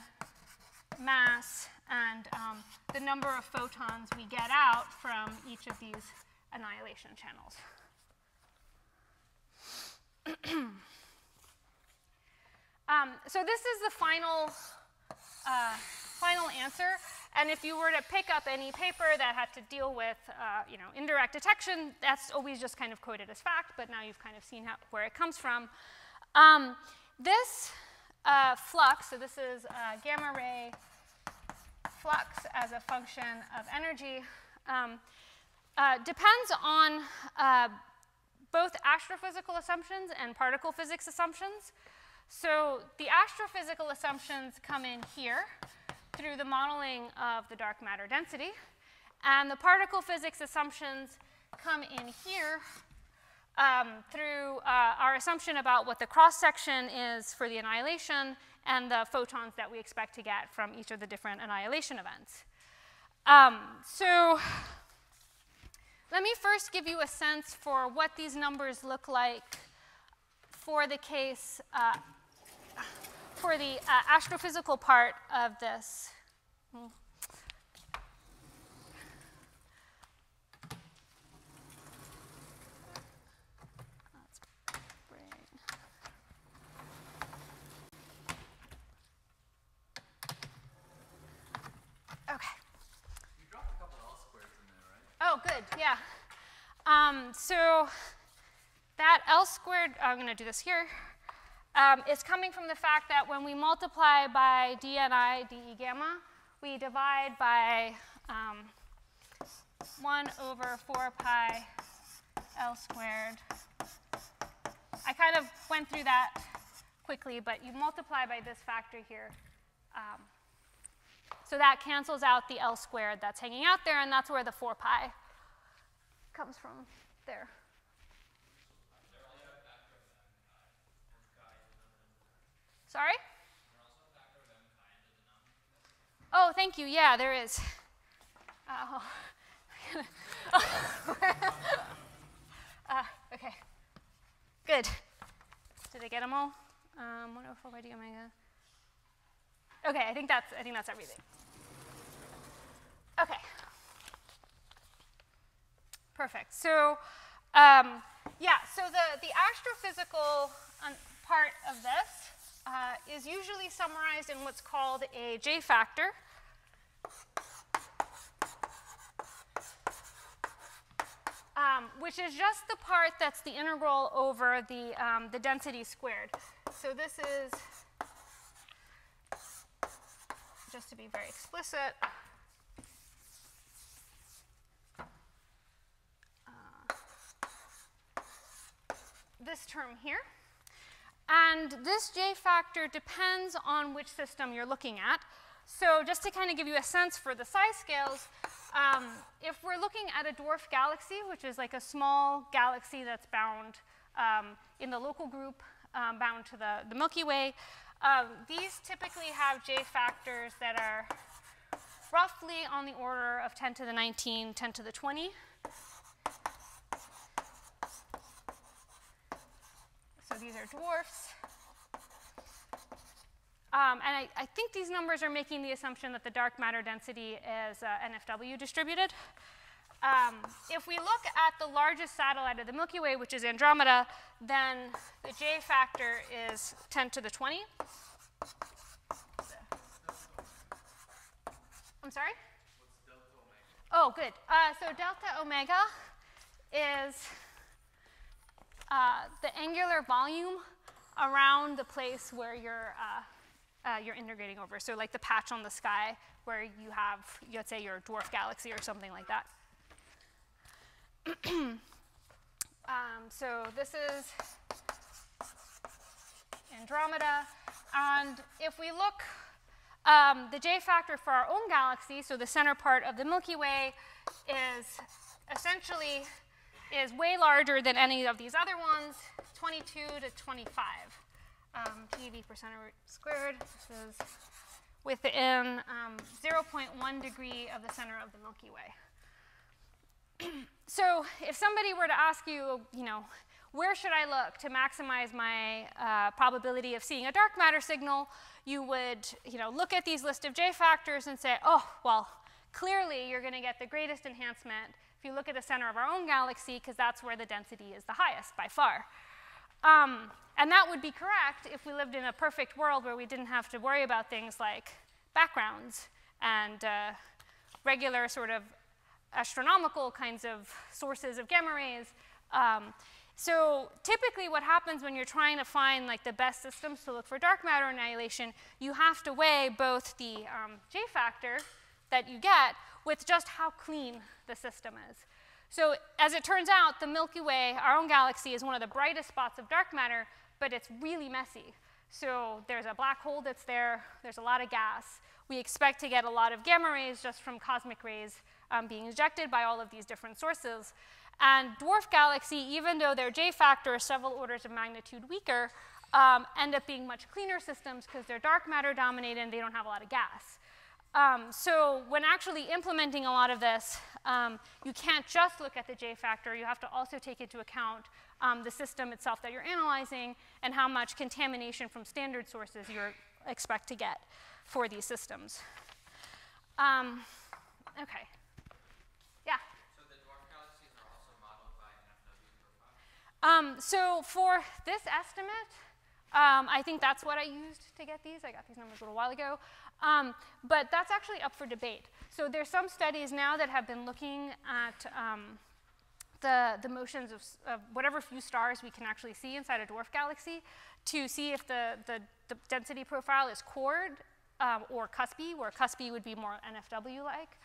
mass, and um, the number of photons we get out from each of these annihilation channels. um, so this is the final, uh, final answer. And if you were to pick up any paper that had to deal with, uh, you know, indirect detection, that's always just kind of quoted as fact, but now you've kind of seen how, where it comes from. Um, this uh, flux, so this is gamma ray flux as a function of energy, um, uh, depends on uh, both astrophysical assumptions and particle physics assumptions. So the astrophysical assumptions come in here through the modeling of the dark matter density. And the particle physics assumptions come in here um, through uh, our assumption about what the cross section is for the annihilation and the photons that we expect to get from each of the different annihilation events. Um, so let me first give you a sense for what these numbers look like for the case, uh, for the uh, astrophysical part of this. Hmm. Oh, good, yeah. Um, so that L squared, I'm going to do this here, um, is coming from the fact that when we multiply by dni dE gamma, we divide by um, 1 over 4 pi L squared. I kind of went through that quickly, but you multiply by this factor here. Um, so that cancels out the L squared that's hanging out there, and that's where the 4 pi comes from there. Sorry? Oh, thank you. Yeah, there is. Oh. uh, okay. Good. Did I get them all? Um, 104 by d omega. Okay, I think that's I think that's everything. Okay. Perfect. So, um, yeah. So the the astrophysical um, part of this uh, is usually summarized in what's called a J factor. Um, which is just the part that's the integral over the, um, the density squared. So this is, just to be very explicit, this term here. And this J factor depends on which system you're looking at. So just to kind of give you a sense for the size scales, um, if we're looking at a dwarf galaxy, which is like a small galaxy that's bound um, in the local group, um, bound to the, the Milky Way, um, these typically have J factors that are roughly on the order of 10 to the 19, 10 to the 20. These are dwarfs. Um, and I, I, think these numbers are making the assumption that the dark matter density is uh, NFW distributed. Um, if we look at the largest satellite of the Milky Way, which is Andromeda, then the J factor is 10 to the 20. I'm sorry? Oh, good. Uh, so delta omega is uh, the angular volume around the place where you're uh, uh, you're integrating over. So like the patch on the sky where you have, let's say, your dwarf galaxy or something like that. um, so this is Andromeda. And if we look, um, the J factor for our own galaxy, so the center part of the Milky Way, is essentially is way larger than any of these other ones, 22 to 25 um, per centimeter squared. This is within um, 0.1 degree of the center of the Milky Way. so if somebody were to ask you, you know, where should I look to maximize my uh, probability of seeing a dark matter signal, you would, you know, look at these list of J factors and say, oh, well, clearly you're going to get the greatest enhancement if you look at the center of our own galaxy, because that's where the density is the highest by far. Um, and that would be correct if we lived in a perfect world where we didn't have to worry about things like backgrounds and uh, regular sort of astronomical kinds of sources of gamma rays. Um, so typically what happens when you're trying to find like the best systems to look for dark matter annihilation, you have to weigh both the um, J factor that you get with just how clean the system is. So as it turns out, the Milky Way, our own galaxy, is one of the brightest spots of dark matter, but it's really messy. So there's a black hole that's there, there's a lot of gas. We expect to get a lot of gamma rays just from cosmic rays um, being ejected by all of these different sources. And dwarf galaxy, even though their J factor is several orders of magnitude weaker, um, end up being much cleaner systems because they're dark matter dominated and they don't have a lot of gas. Um, so when actually implementing a lot of this, um, you can't just look at the J factor. You have to also take into account um, the system itself that you're analyzing and how much contamination from standard sources you expect to get for these systems. Um, okay. Yeah? So the dwarf galaxies are also modeled by Um, profile? so for this estimate, um, I think that's what I used to get these. I got these numbers a little while ago. Um, but that's actually up for debate. So there's some studies now that have been looking at um, the, the motions of, of, whatever few stars we can actually see inside a dwarf galaxy to see if the, the, the density profile is cored um, or cuspy, where cuspy would be more NFW-like.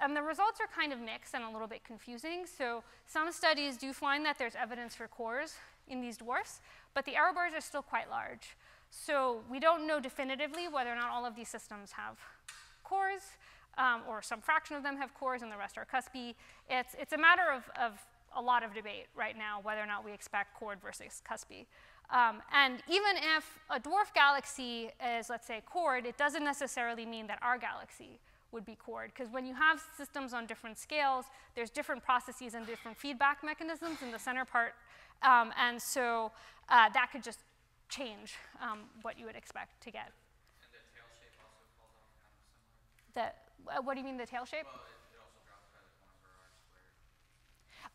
And the results are kind of mixed and a little bit confusing. So some studies do find that there's evidence for cores in these dwarfs, but the error bars are still quite large. So we don't know definitively whether or not all of these systems have cores, um, or some fraction of them have cores and the rest are cuspy. It's, it's a matter of, of a lot of debate right now whether or not we expect cored versus cuspy. Um, and even if a dwarf galaxy is, let's say, cored, it doesn't necessarily mean that our galaxy would be cored. Because when you have systems on different scales, there's different processes and different feedback mechanisms in the center part. Um, and so uh, that could just change um, what you would expect to get. And the tail shape also falls off kind of similar? The, uh, what do you mean, the tail shape? Well, it, it also drops by like one over r squared.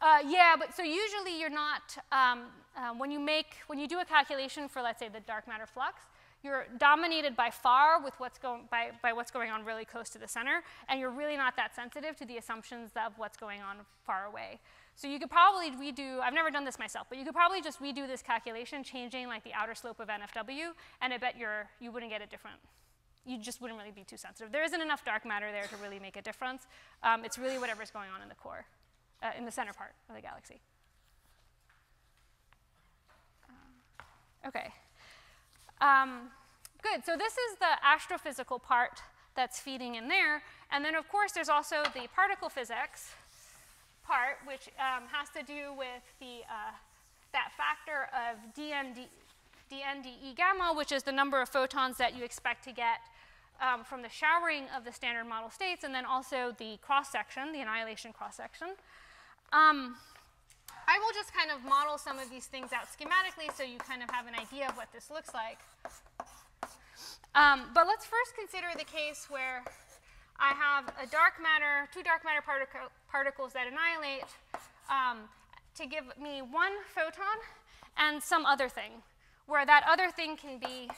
Uh, yeah, but so usually you're not, um, uh, when you make, when you do a calculation for, let's say, the dark matter flux, you're dominated by far with what's going, by, by what's going on really close to the center, and you're really not that sensitive to the assumptions of what's going on far away. So you could probably redo, I've never done this myself, but you could probably just redo this calculation, changing like the outer slope of NFW, and I bet you're, you wouldn't get it different. You just wouldn't really be too sensitive. There isn't enough dark matter there to really make a difference. Um, it's really whatever's going on in the core uh, in the center part of the galaxy. Uh, okay. Um, good. So this is the astrophysical part that's feeding in there. And then, of course, there's also the particle physics part, which um, has to do with the, uh, that factor of DND, DNDE gamma, which is the number of photons that you expect to get um, from the showering of the standard model states, and then also the cross section, the annihilation cross section. Um, I will just kind of model some of these things out schematically so you kind of have an idea of what this looks like. Um, but let's first consider the case where I have a dark matter, two dark matter particle, particles that annihilate um, to give me one photon and some other thing, where that other thing can be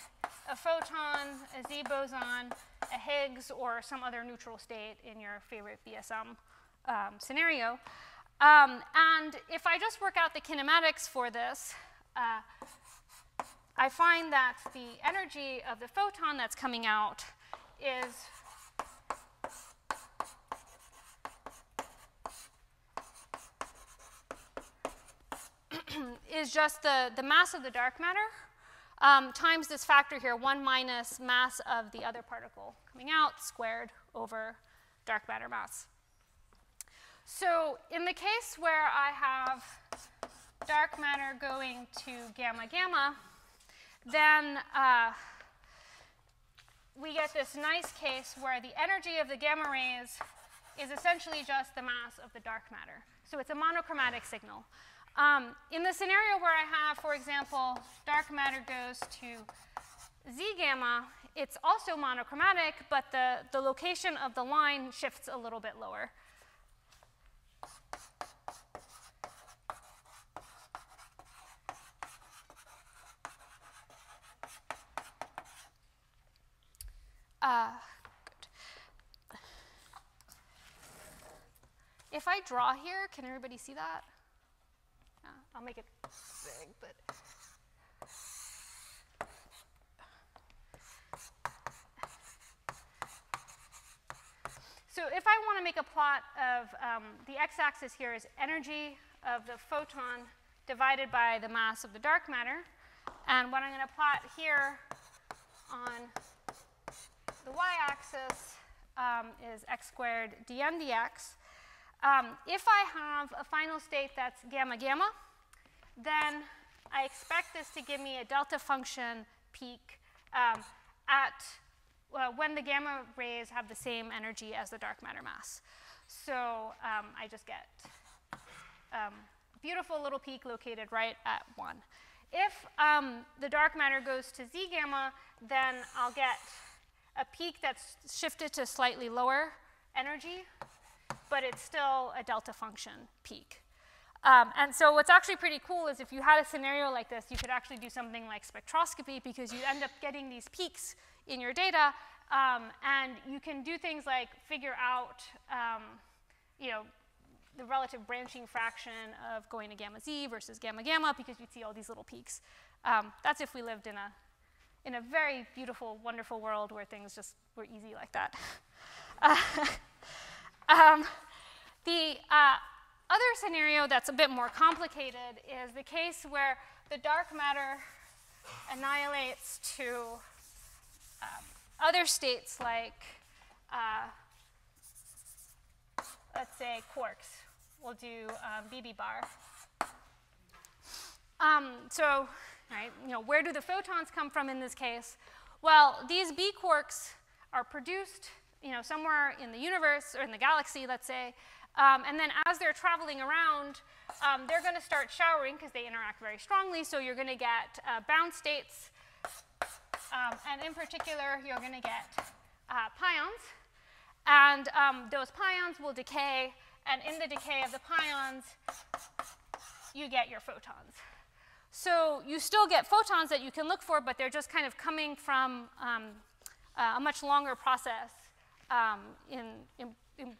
a photon, a Z boson, a Higgs, or some other neutral state in your favorite BSM um, scenario. Um, and if I just work out the kinematics for this, uh, I find that the energy of the photon that's coming out is is just the, the mass of the dark matter um, times this factor here, 1 minus mass of the other particle coming out squared over dark matter mass. So in the case where I have dark matter going to gamma gamma, then uh, we get this nice case where the energy of the gamma rays is essentially just the mass of the dark matter. So it's a monochromatic signal. Um, in the scenario where I have, for example, dark matter goes to Z gamma, it's also monochromatic, but the, the location of the line shifts a little bit lower. Uh. If I draw here, can everybody see that? I'll make it big, but. So if I want to make a plot of um, the x-axis here is energy of the photon divided by the mass of the dark matter. And what I'm going to plot here on the y-axis um, is x squared dn dx. Um, if I have a final state that's gamma gamma, then I expect this to give me a delta function peak um, at when the gamma rays have the same energy as the dark matter mass. So um, I just get um, beautiful little peak located right at 1. If um, the dark matter goes to Z gamma, then I'll get a peak that's shifted to slightly lower energy, but it's still a delta function peak. Um, and so what's actually pretty cool is if you had a scenario like this, you could actually do something like spectroscopy because you end up getting these peaks in your data, um, and you can do things like figure out, um, you know, the relative branching fraction of going to gamma z versus gamma gamma because you'd see all these little peaks. Um, that's if we lived in a in a very beautiful, wonderful world where things just were easy like that. Uh, um, the uh, other scenario that's a bit more complicated is the case where the dark matter annihilates to um, other states like, uh, let's say, quarks. We'll do um, BB bar. Um, so right? You know, where do the photons come from in this case? Well, these B quarks are produced, you know, somewhere in the universe or in the galaxy, let's say, um, and then as they're traveling around, um, they're going to start showering because they interact very strongly. So you're going to get uh, bound states, um, and in particular, you're going to get uh, pions. And um, those pions will decay, and in the decay of the pions, you get your photons. So you still get photons that you can look for, but they're just kind of coming from um, uh, a much longer process um, in, in, in,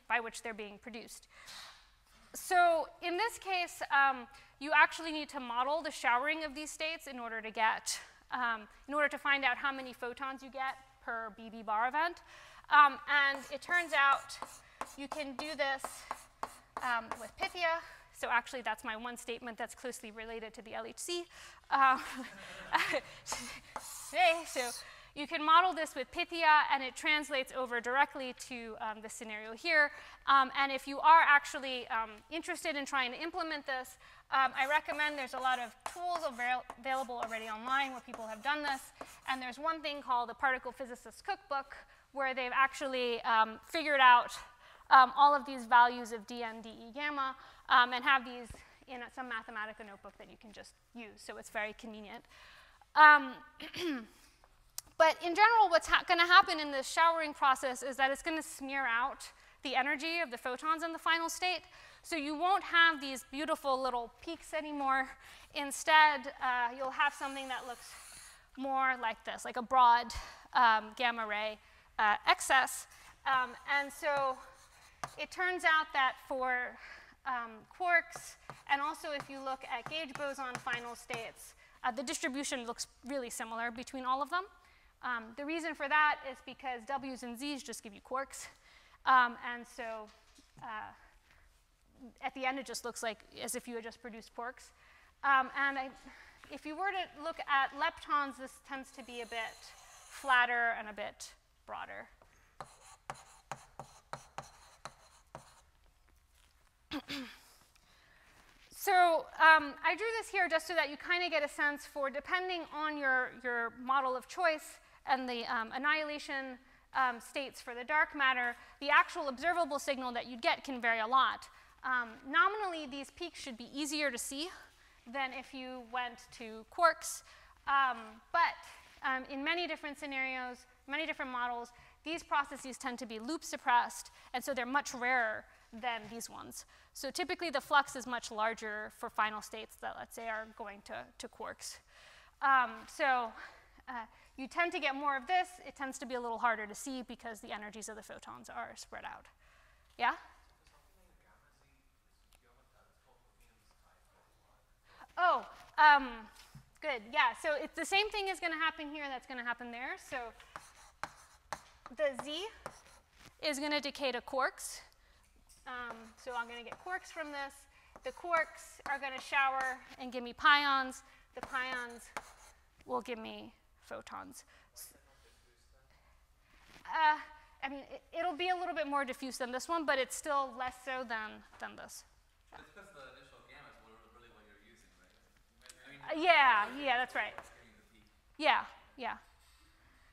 by which they're being produced. So in this case, um, you actually need to model the showering of these states in order to get, um, in order to find out how many photons you get per BB bar event. Um, and it turns out you can do this um, with Pythia. So actually, that's my one statement that's closely related to the LHC um, today. So you can model this with Pythia, and it translates over directly to um, the scenario here. Um, and if you are actually um, interested in trying to implement this, um, I recommend there's a lot of tools avail available already online where people have done this. And there's one thing called the Particle Physicist Cookbook, where they've actually um, figured out um, all of these values of dn, de, gamma, and have these in some Mathematica notebook that you can just use. So it's very convenient. But in general, what's going to happen in the showering process is that it's going to smear out the energy of the photons in the final state. So you won't have these beautiful little peaks anymore. Instead, uh, you'll have something that looks more like this, like a broad um, gamma ray uh, excess. Um, and so it turns out that for um, quarks, and also if you look at gauge boson final states, uh, the distribution looks really similar between all of them. Um, the reason for that is because W's and Z's just give you quarks. Um, and so uh, at the end, it just looks like as if you had just produced quarks. Um, and I, if you were to look at leptons, this tends to be a bit flatter and a bit broader. so um, I drew this here just so that you kind of get a sense for, depending on your, your model of choice and the um, annihilation um, states for the dark matter, the actual observable signal that you'd get can vary a lot. Um, nominally, these peaks should be easier to see than if you went to quarks, um, but um, in many different scenarios, many different models, these processes tend to be loop suppressed, and so they're much rarer than these ones. So typically the flux is much larger for final states that, let's say, are going to, to quarks. Um, so uh, you tend to get more of this. It tends to be a little harder to see because the energies of the photons are spread out. Yeah? Oh, um, good. Yeah, so it's the same thing is going to happen here that's going to happen there. So the Z is going to decay to quarks. Um, so I'm going to get quarks from this. The quarks are going to shower and give me pions. The pions will give me photons. Uh, I mean, it, will be a little bit more diffuse than this one, but it's still less so than, than this. Uh, yeah, yeah, that's right. Yeah, yeah.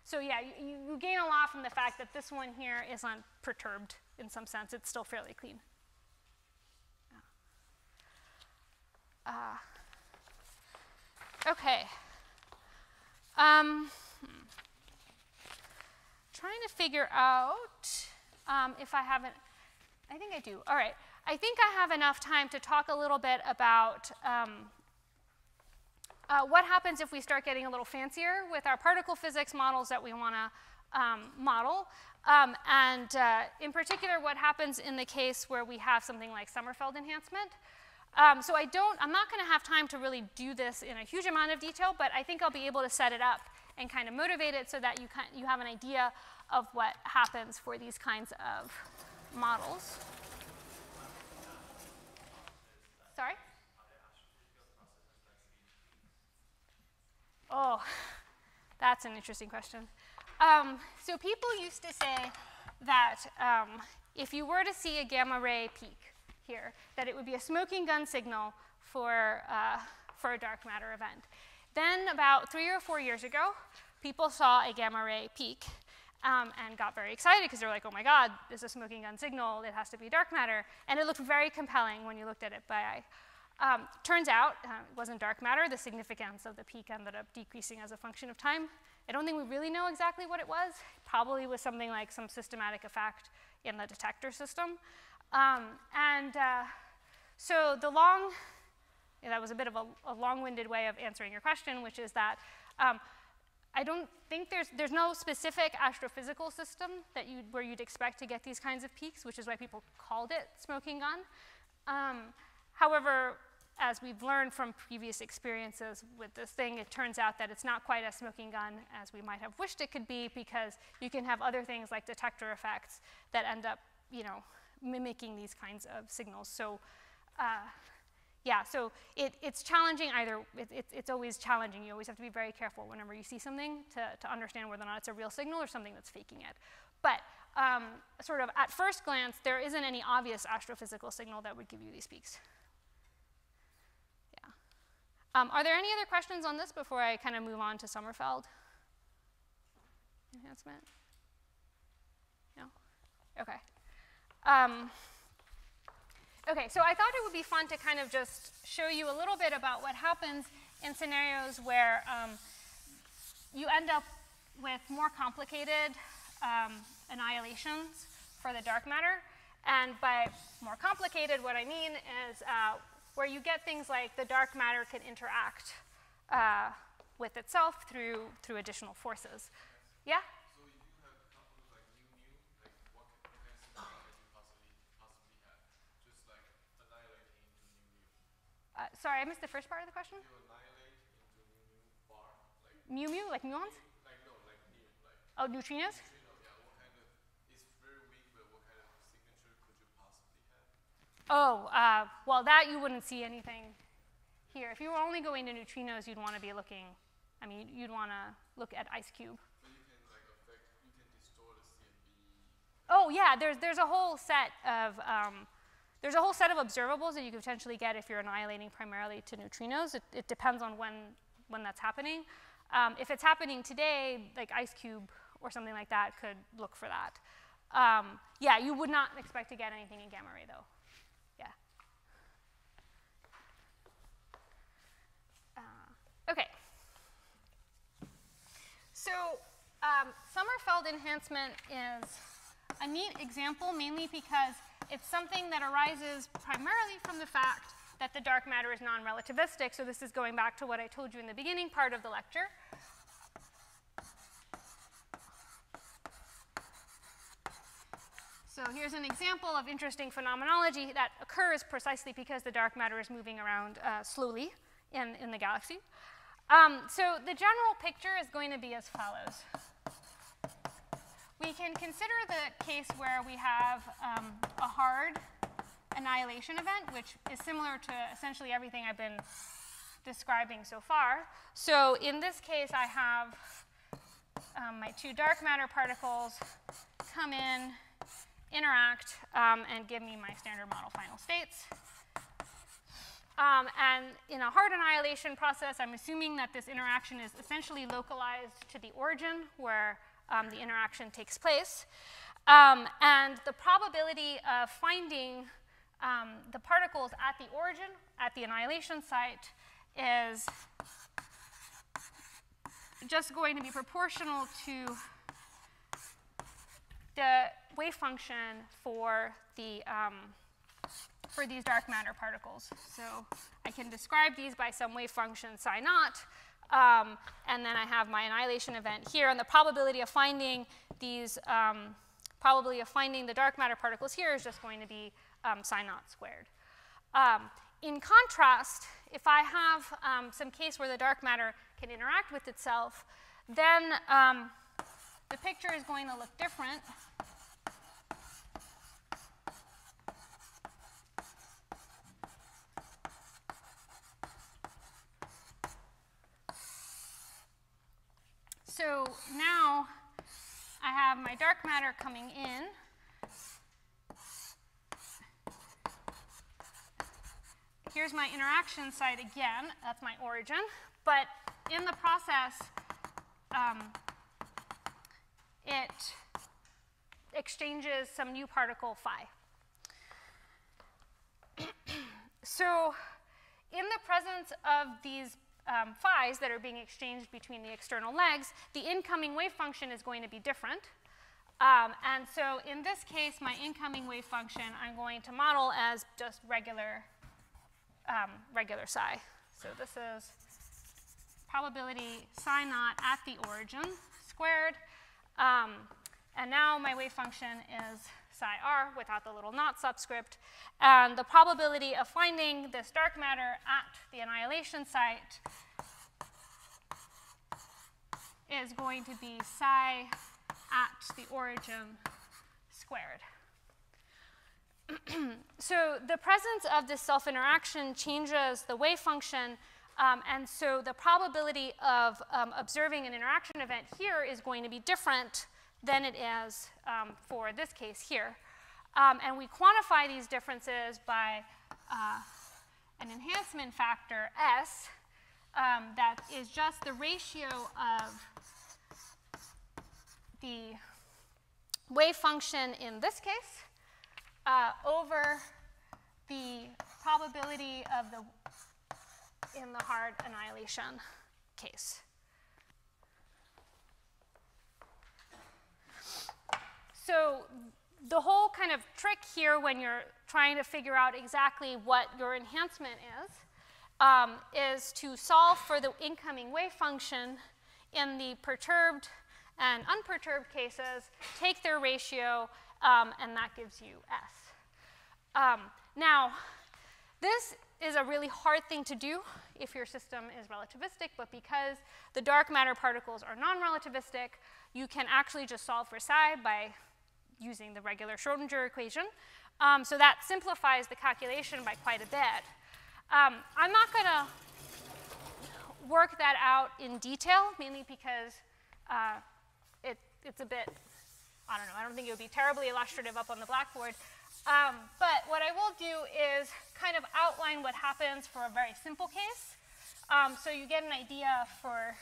So yeah, you, you, gain a lot from the fact that this one here isn't perturbed in some sense. It's still fairly clean. Uh, okay. Um. Trying to figure out um, if I haven't, I think I do. All right. I think I have enough time to talk a little bit about um, uh, what happens if we start getting a little fancier with our particle physics models that we want to um, model. Um, and uh, in particular, what happens in the case where we have something like Sommerfeld enhancement. Um, so I don't, I'm not going to have time to really do this in a huge amount of detail, but I think I'll be able to set it up and kind of motivate it so that you, can, you have an idea of what happens for these kinds of models. Sorry? Oh, that's an interesting question. Um, so people used to say that um, if you were to see a gamma ray peak here, that it would be a smoking gun signal for, uh, for a dark matter event. Then, about three or four years ago, people saw a gamma ray peak um, and got very excited because they were like, oh my God, this is a smoking gun signal. It has to be dark matter. And it looked very compelling when you looked at it by eye. Um, turns out uh, it wasn't dark matter. The significance of the peak ended up decreasing as a function of time. I don't think we really know exactly what it was. Probably was something like some systematic effect in the detector system. Um, and uh, so the long, yeah, that was a bit of a, a long-winded way of answering your question, which is that um, I don't think there's, there's no specific astrophysical system that you, where you'd expect to get these kinds of peaks, which is why people called it smoking gun. Um, however, as we've learned from previous experiences with this thing, it turns out that it's not quite a smoking gun as we might have wished it could be because you can have other things like detector effects that end up, you know, mimicking these kinds of signals. So uh, yeah, so it, it's challenging either, it, it, it's always challenging. You always have to be very careful whenever you see something to, to understand whether or not it's a real signal or something that's faking it. But um, sort of at first glance, there isn't any obvious astrophysical signal that would give you these peaks. Yeah. Um, are there any other questions on this before I kind of move on to Sommerfeld? Enhancement? No? Okay. Um, Okay, so I thought it would be fun to kind of just show you a little bit about what happens in scenarios where um, you end up with more complicated um, annihilations for the dark matter. And by more complicated, what I mean is uh, where you get things like the dark matter can interact uh, with itself through, through additional forces. Yeah? Uh, sorry, I missed the first part of the question. mu mu, like muons? Like no, like like. Oh, neutrinos. Neutrino, yeah. What kind of? It's very weak, but what kind of signature could you possibly have? Oh, uh, well, that you wouldn't see anything here. If you were only going to neutrinos, you'd want to be looking. I mean, you'd want to look at IceCube. But you can like affect. You can distort a CMB. Oh yeah, there's there's a whole set of um, there's a whole set of observables that you could potentially get if you're annihilating primarily to neutrinos. It, it depends on when, when that's happening. Um, if it's happening today, like IceCube or something like that could look for that. Um, yeah, you would not expect to get anything in gamma ray though. Yeah. Uh, okay. So um, Sommerfeld enhancement is a neat example mainly because it's something that arises primarily from the fact that the dark matter is non-relativistic. So this is going back to what I told you in the beginning part of the lecture. So here's an example of interesting phenomenology that occurs precisely because the dark matter is moving around uh, slowly in, in the galaxy. Um, so the general picture is going to be as follows. We can consider the case where we have um, a hard annihilation event, which is similar to essentially everything I've been describing so far. So in this case, I have um, my two dark matter particles come in, interact, um, and give me my standard model final states. Um, and in a hard annihilation process, I'm assuming that this interaction is essentially localized to the origin, where um, the interaction takes place. Um, and the probability of finding um, the particles at the origin, at the annihilation site, is just going to be proportional to the wave function for the um, for these dark matter particles. So I can describe these by some wave function psi naught, um, and then I have my annihilation event here, and the probability of finding these, um, of finding the dark matter particles here is just going to be um, psi naught squared. Um, in contrast, if I have um, some case where the dark matter can interact with itself, then um, the picture is going to look different. So now I have my dark matter coming in. Here's my interaction site again. That's my origin. But in the process, um, it exchanges some new particle phi. so in the presence of these um, phi's that are being exchanged between the external legs, the incoming wave function is going to be different. Um, and so in this case, my incoming wave function, I'm going to model as just regular, um, regular psi. So this is probability psi naught at the origin squared. Um, and now my wave function is without the little not subscript. And the probability of finding this dark matter at the annihilation site is going to be psi at the origin squared. so the presence of this self-interaction changes the wave function, um, and so the probability of um, observing an interaction event here is going to be different than it is um, for this case here. Um, and we quantify these differences by uh, an enhancement factor, S, um, that is just the ratio of the wave function in this case uh, over the probability of the in the hard annihilation case. So the whole kind of trick here when you're trying to figure out exactly what your enhancement is, um, is to solve for the incoming wave function in the perturbed and unperturbed cases, take their ratio, um, and that gives you S. Um, now, this is a really hard thing to do if your system is relativistic, but because the dark matter particles are non-relativistic, you can actually just solve for psi by using the regular Schrodinger equation. Um, so that simplifies the calculation by quite a bit. Um, I'm not going to work that out in detail, mainly because uh, it, it's a bit, I don't know, I don't think it would be terribly illustrative up on the blackboard. Um, but what I will do is kind of outline what happens for a very simple case. Um, so you get an idea for,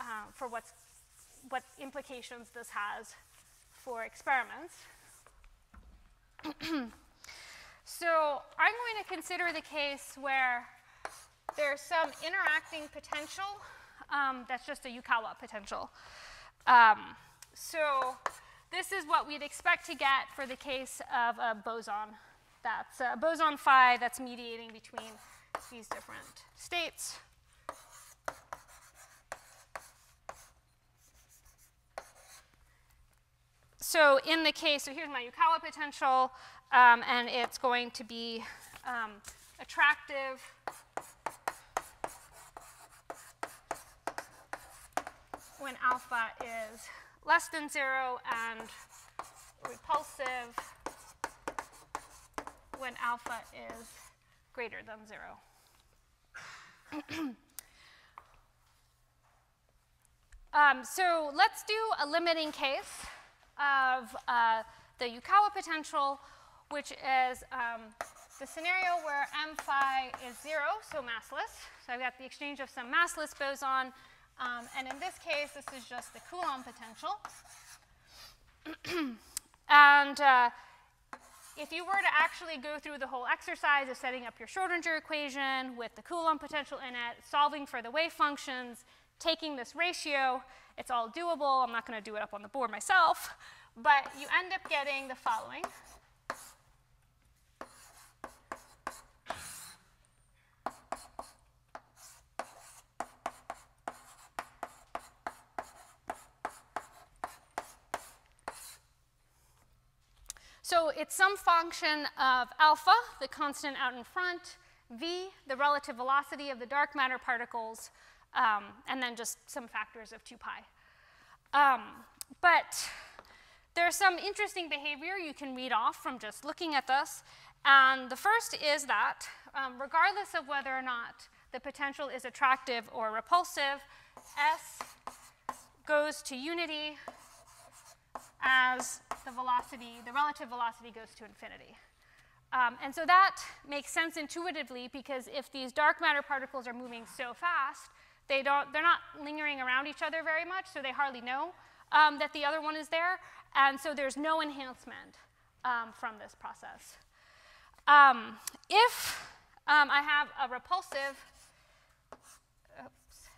uh, for what's, what implications this has for experiments. so I'm going to consider the case where there's some interacting potential um, that's just a Yukawa potential. Um, so this is what we'd expect to get for the case of a boson. That's a boson phi that's mediating between these different states. So in the case, so here's my Yukawa potential, um, and it's going to be um, attractive when alpha is less than zero and repulsive when alpha is greater than zero. um, so let's do a limiting case of uh, the Yukawa potential, which is um, the scenario where m phi is zero, so massless. So I've got the exchange of some massless boson um, and in this case, this is just the Coulomb potential. and uh, if you were to actually go through the whole exercise of setting up your Schrodinger equation with the Coulomb potential in it, solving for the wave functions, taking this ratio, it's all doable. I'm not going to do it up on the board myself. But you end up getting the following. So it's some function of alpha, the constant out in front, v, the relative velocity of the dark matter particles, um, and then just some factors of 2 pi. Um, but there's some interesting behavior you can read off from just looking at this. And the first is that, um, regardless of whether or not the potential is attractive or repulsive, S goes to unity as the velocity, the relative velocity goes to infinity. Um, and so that makes sense intuitively because if these dark matter particles are moving so fast, They don't, they're not lingering around each other very much, so they hardly know um, that the other one is there. And so there's no enhancement um, from this process. Um, if um, I have a repulsive, oops,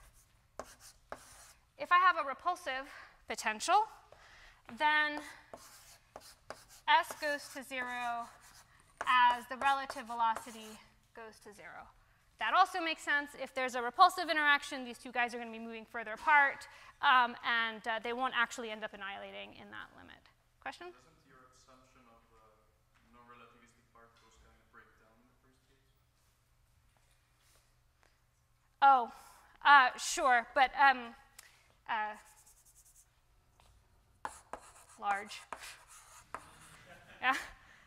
if I have a repulsive potential, then S goes to zero as the relative velocity goes to zero. That also makes sense. If there's a repulsive interaction, these two guys are going to be moving further apart, um, and uh, they won't actually end up annihilating in that limit. Question? Doesn't your assumption of uh, non-relativistic particles kind of break down in the first case? Oh, uh, sure, but um, uh, large. Yeah,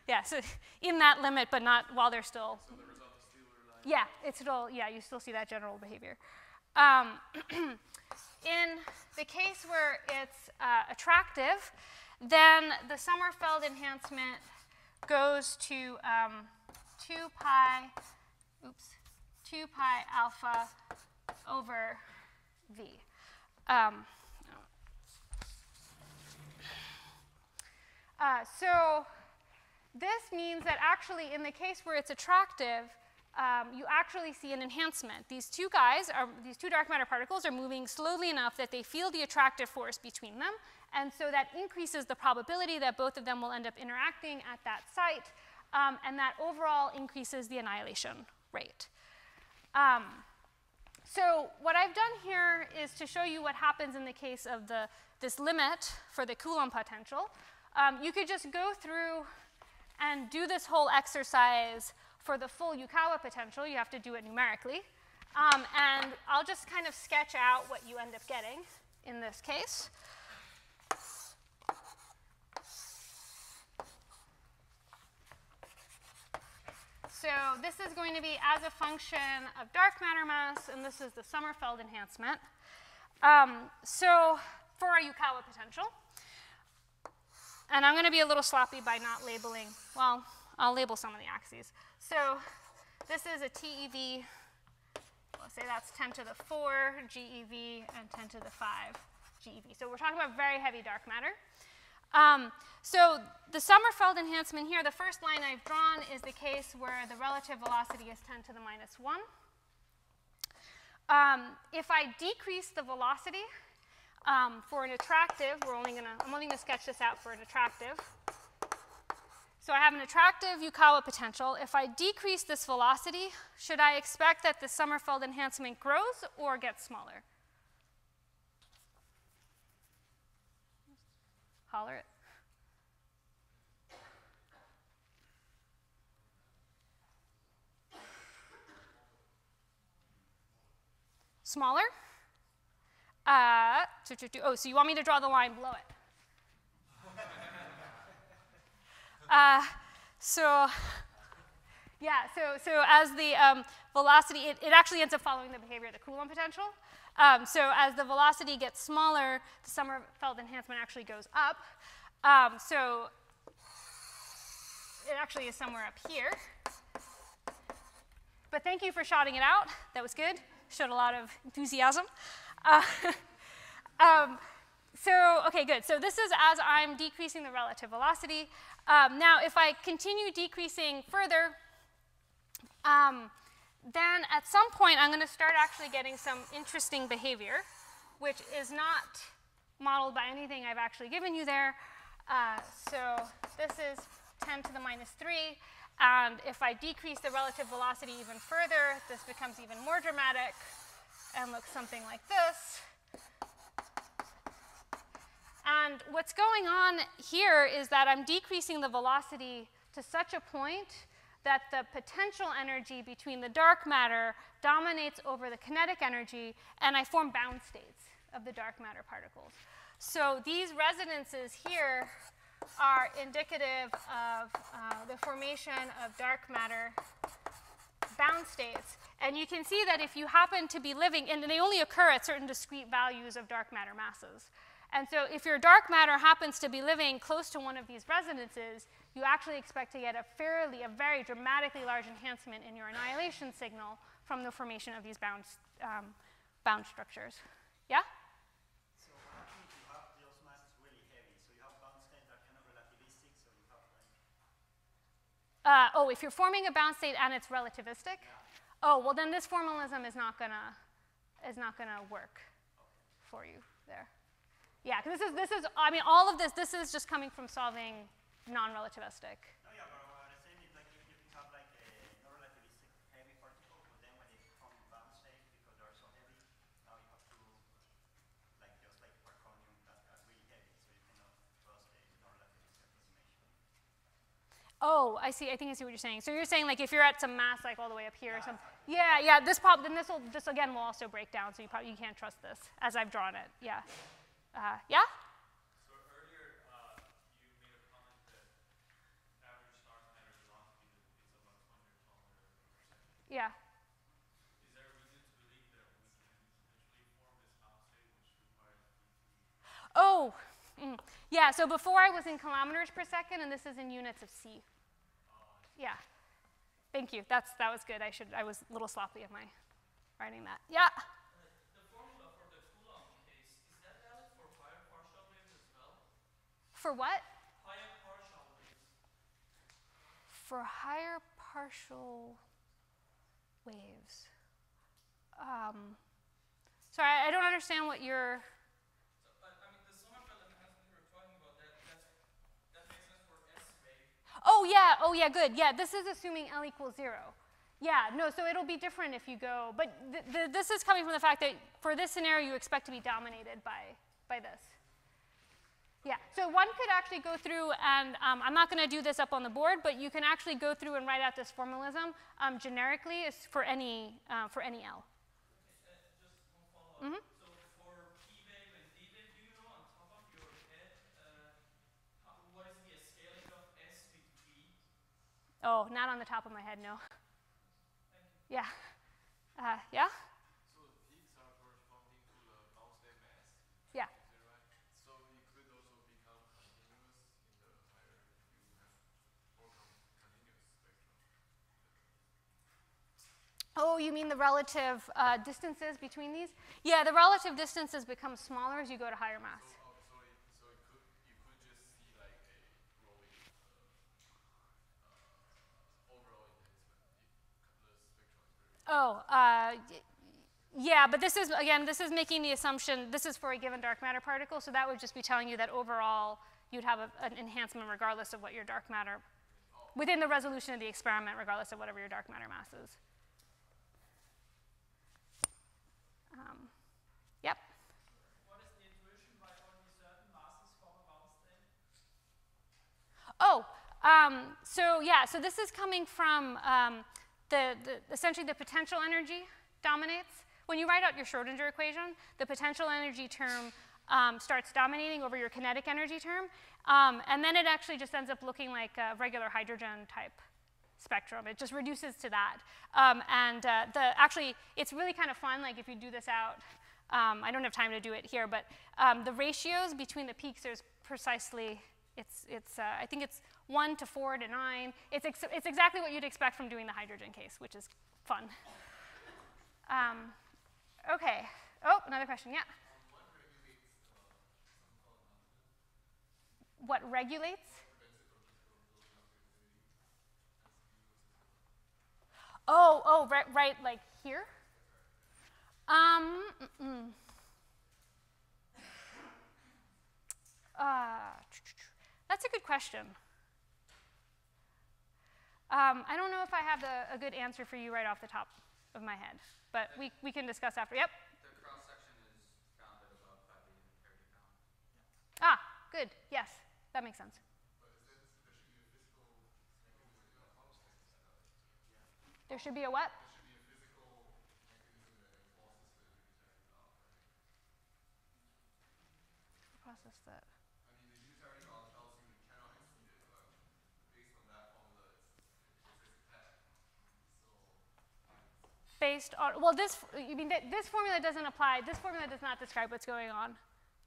yeah. So in that limit, but not while they're still. So the result is still relying. Yeah, it's still. Yeah, you still see that general behavior. Um, in the case where it's uh, attractive, then the Sommerfeld enhancement goes to um, 2 pi, oops, 2 pi alpha over v. Um, uh, so this means that actually in the case where it's attractive, um, you actually see an enhancement. These two guys, are, these two dark matter particles are moving slowly enough that they feel the attractive force between them, and so that increases the probability that both of them will end up interacting at that site, um, and that overall increases the annihilation rate. Um, so what I've done here is to show you what happens in the case of the, this limit for the Coulomb potential. Um, you could just go through and do this whole exercise for the full Yukawa potential. You have to do it numerically. Um, and I'll just kind of sketch out what you end up getting in this case. So this is going to be as a function of dark matter mass, and this is the Sommerfeld enhancement. Um, so for a Yukawa potential, and I'm going to be a little sloppy by not labeling, well, I'll label some of the axes. So this is a TeV, let's say that's 10 to the 4 GeV and 10 to the 5 GeV. So we're talking about very heavy dark matter. Um, so the Sommerfeld enhancement here, the first line I've drawn is the case where the relative velocity is 10 to the minus 1. Um, if I decrease the velocity um, for an attractive, we're only gonna, I'm only going to sketch this out for an attractive. So I have an attractive Yukawa potential. If I decrease this velocity, should I expect that the Sommerfeld enhancement grows or gets smaller? Holler it. Smaller? Uh, oh, so you want me to draw the line below it? Uh, so, yeah, so, so as the um, velocity, it, it, actually ends up following the behavior of the Coulomb potential. Um, so as the velocity gets smaller, the Sommerfeld enhancement actually goes up. Um, so it actually is somewhere up here. But thank you for shouting it out. That was good. Showed a lot of enthusiasm. Uh, um, so, okay, good. So this is as I'm decreasing the relative velocity. Um, now, if I continue decreasing further, um, then at some point I'm going to start actually getting some interesting behavior, which is not modeled by anything I've actually given you there. Uh, so this is 10 to the minus 3. And if I decrease the relative velocity even further, this becomes even more dramatic and looks something like this. And what's going on here is that I'm decreasing the velocity to such a point that the potential energy between the dark matter dominates over the kinetic energy, and I form bound states of the dark matter particles. So these resonances here are indicative of uh, the formation of dark matter bound states. And you can see that if you happen to be living, and they only occur at certain discrete values of dark matter masses. And so if your dark matter happens to be living close to one of these resonances, you actually expect to get a fairly, a very dramatically large enhancement in your annihilation signal from the formation of these bound, um, bound structures. Yeah? So what happens if you have the mass is really heavy? So you have bound states that are kind of relativistic, so like Uh, oh, if you're forming a bound state and it's relativistic, oh, well then this formalism is not gonna is not gonna work for you. Yeah, because this is this is I mean all of this this is just coming from solving non-relativistic. No, yeah, but what I'm saying is like if you have like a non-relativistic heavy particle, but then when they become bound state because they're so heavy, now you have to like just like quarkonium that are really heavy, so you cannot trust a non-relativistic approximation. Oh, I see. I think I see what you're saying. So you're saying like if you're at some mass like all the way up here or something. Yeah, yeah. This prob then this will this again will also break down. So you probably you can't trust this as I've drawn it. Yeah. Uh, yeah. So earlier, uh, you made a comment that average dark matter velocity is about 200 kilometers per second. Yeah. Is there a reason to believe that we can form this which requires V3? Oh. mm. Yeah. So before I was in kilometers per second, and this is in units of C. Yeah. Thank you. That's that was good. I should. I was a little sloppy in my writing that. Yeah. The formula for the Coulomb case, is that valid for higher partial waves as well? For what? Higher partial waves. For higher partial waves. Um, sorry, I don't understand what you're. So, I, I mean, the Sommerfeld enhancement we were talking about, that, that's, that makes sense for S wave. Oh, yeah, oh, yeah, good. Yeah, this is assuming L equals zero. Yeah, no, so it'll be different if you go, but th th this is coming from the fact that for this scenario, you expect to be dominated by, by this. Yeah, so one could actually go through and, um, I'm not going to do this up on the board, but you can actually go through and write out this formalism um, generically for any, uh, for any L. V? Oh, not on the top of my head, no. Yeah. Uh, yeah? So the peaks are corresponding to the bound state mass. Yeah. Is that right? So it could also become continuous in the higher you have more con- continuous spectrum. Oh, you mean the relative uh, distances between these? Yeah, the relative distances become smaller as you go to higher mass. So, oh, so, it, so it could you could just see like a growing uh, overall enhancement if the spectrum is very Oh, uh, yeah, but this is, again, this is making the assumption, this is for a given dark matter particle, so that would just be telling you that overall you'd have a, an enhancement regardless of what your dark matter, within the resolution of the experiment, regardless of whatever your dark matter mass is. Um, yep. What is the intuition by only certain masses form a bound state? Oh, um, so yeah, so this is coming from um, the, the, essentially the potential energy dominates. When you write out your Schrodinger equation, the potential energy term um, starts dominating over your kinetic energy term, um, and then it actually just ends up looking like a regular hydrogen type spectrum. It just reduces to that. Um, and uh, the, actually, it's really kind of fun, like if you do this out, um, I don't have time to do it here, but the ratios between the peaks is precisely, it's, it's uh, I think it's 1 to 4 to 9. It's, ex it's exactly what you'd expect from doing the hydrogen case, which is fun. Um, okay. Oh, another question, yeah. What regulates? Oh, oh, right, right, like here? Um, mm-mm. Uh, that's a good question. Um, I don't know if I have the, a good answer for you right off the top of my head, but we, we can discuss after. Yep. The cross section is bounded above by the unitarity bound. Ah, good. Yes, that makes sense. There should be a what? Process that. Based on, well, this, you mean this formula doesn't apply, this formula does not describe what's going on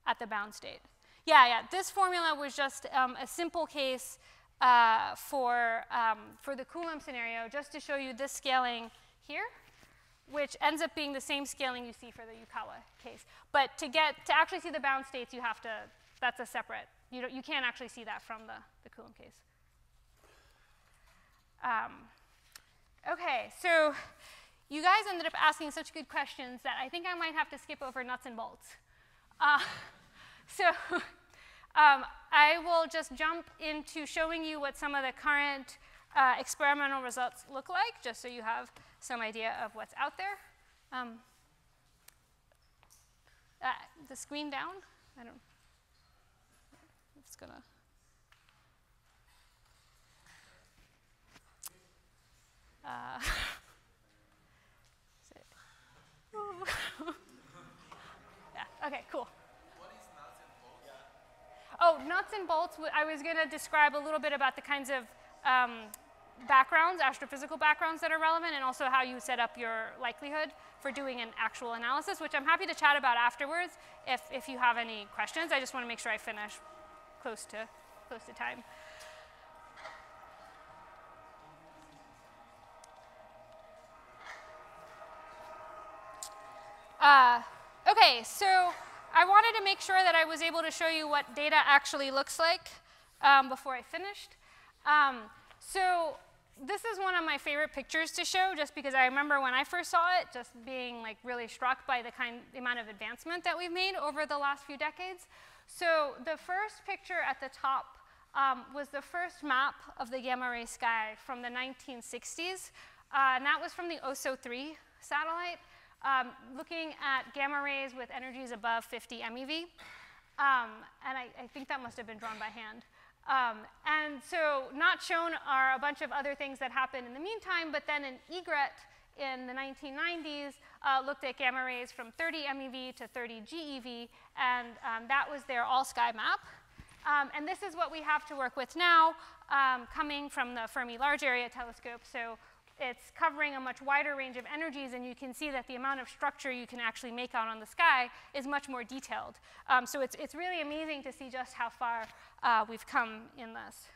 at the bound state. Yeah, yeah, this formula was just um, a simple case uh, for, um, for the Coulomb scenario, just to show you this scaling here. which ends up being the same scaling you see for the Yukawa case. But to get to actually see the bound states, you have to. That's a separate. You you can't actually see that from the the Coulomb case. Um, okay, so you guys ended up asking such good questions that I think I might have to skip over nuts and bolts. Uh, so um, I will just jump into showing you what some of the current uh, experimental results look like, just so you have some idea of what's out there. Um, uh, the screen down? I don't. It's gonna. Uh, is it- yeah. Okay. Cool. Oh, nuts and bolts. I was going to describe a little bit about the kinds of um, backgrounds, astrophysical backgrounds that are relevant, and also how you set up your likelihood for doing an actual analysis, which I'm happy to chat about afterwards if, if you have any questions. I just want to make sure I finish close to, close to time. Uh, okay, so I wanted to make sure that I was able to show you what data actually looks like um, before I finished. Um, so this is one of my favorite pictures to show just because I remember when I first saw it just being like really struck by the kind the amount of advancement that we've made over the last few decades. So the first picture at the top um, was the first map of the gamma ray sky from the 1960s. Uh, and that was from the OSO 3 satellite, um, looking at gamma rays with energies above 50 MeV. Um, and I, I, think that must have been drawn by hand. Um, and so not shown are a bunch of other things that happened in the meantime, but then an EGRET in the 1990s uh, looked at gamma rays from 30 MeV to 30 GeV, and um, that was their all-sky map. Um, and this is what we have to work with now, um, coming from the Fermi Large Area Telescope. So it's covering a much wider range of energies, and you can see that the amount of structure you can actually make out on the sky is much more detailed. Um, so it's, it's really amazing to see just how far uh, we've come in this.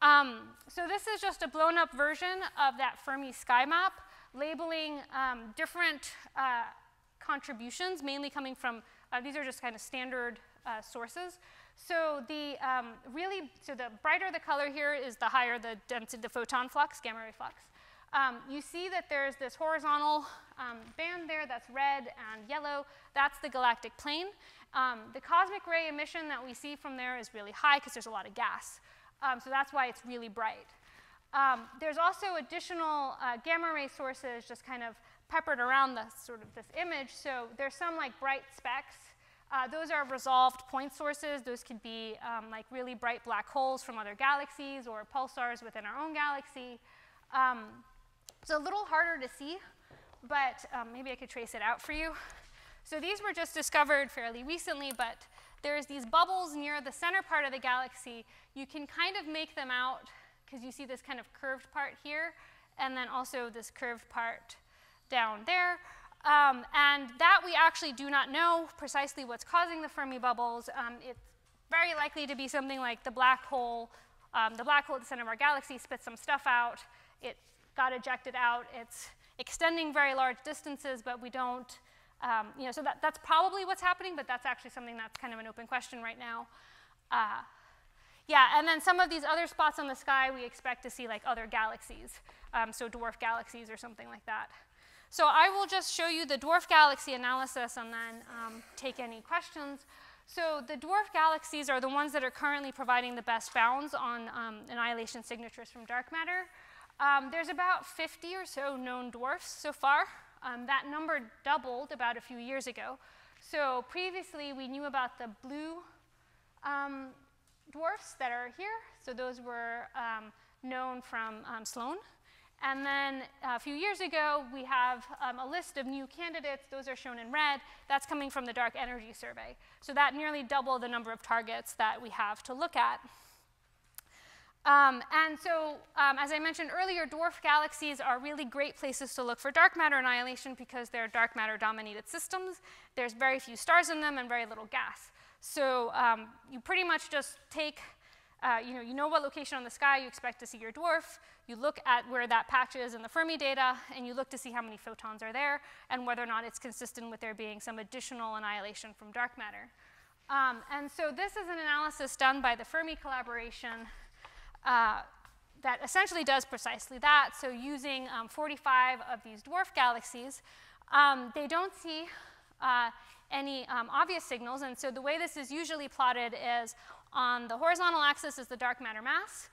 Um, so this is just a blown up version of that Fermi sky map, labeling um, different uh, contributions, mainly coming from, uh, these are just kind of standard uh, sources. So the um, really, so the brighter the color here is the higher the density, the photon flux, gamma ray flux. Um, you see that there's this horizontal um, band there that's red and yellow. That's the galactic plane. Um, the cosmic ray emission that we see from there is really high because there's a lot of gas. Um, so that's why it's really bright. Um, there's also additional uh, gamma ray sources just kind of peppered around the sort of this image. So there's some like bright specks uh, those are resolved point sources. Those could be um, like really bright black holes from other galaxies or pulsars within our own galaxy. Um, it's a little harder to see, but um, maybe I could trace it out for you. So these were just discovered fairly recently, but there's these bubbles near the center part of the galaxy. You can kind of make them out because you see this kind of curved part here, and then also this curved part down there. Um, and that we actually do not know precisely what's causing the Fermi bubbles. Um, it's very likely to be something like the black hole. Um, the black hole at the center of our galaxy spits some stuff out. It got ejected out. It's extending very large distances, but we don't, um, you know, so that, that's probably what's happening, but that's actually something that's kind of an open question right now. Uh, yeah, and then some of these other spots on the sky, we expect to see like other galaxies, um, so dwarf galaxies or something like that. So I will just show you the dwarf galaxy analysis and then um, take any questions. So the dwarf galaxies are the ones that are currently providing the best bounds on um, annihilation signatures from dark matter. Um, there's about 50 or so known dwarfs so far. Um, that number doubled about a few years ago. So previously we knew about the blue um, dwarfs that are here. So those were um, known from Sloan. And then uh, a few years ago, we have um, a list of new candidates. Those are shown in red. That's coming from the Dark Energy Survey. So that nearly doubled the number of targets that we have to look at. Um, and so, um, as I mentioned earlier, dwarf galaxies are really great places to look for dark matter annihilation because they're dark matter dominated systems. There's very few stars in them and very little gas. So um, you pretty much just take uh, you know, you know what location on the sky you expect to see your dwarf. You look at where that patch is in the Fermi data, and you look to see how many photons are there and whether or not it's consistent with there being some additional annihilation from dark matter. Um, and so this is an analysis done by the Fermi collaboration uh, that essentially does precisely that. So using um, 45 of these dwarf galaxies, um, they don't see uh, any um, obvious signals. And so the way this is usually plotted is on the horizontal axis is the dark matter mass.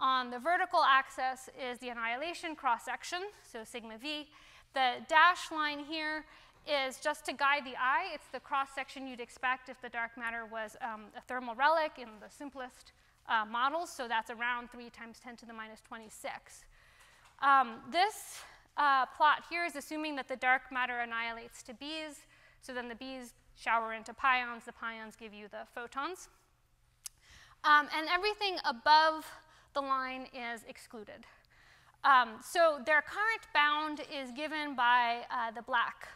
On the vertical axis is the annihilation cross-section, so sigma v. The dashed line here is just to guide the eye. It's the cross-section you'd expect if the dark matter was um, a thermal relic in the simplest uh, models. So that's around 3 times 10 to the minus 26. Um, this uh, plot here is assuming that the dark matter annihilates to b's. So then the b's shower into pions. The pions give you the photons. Um, and everything above the line is excluded. Um, so their current bound is given by uh, the black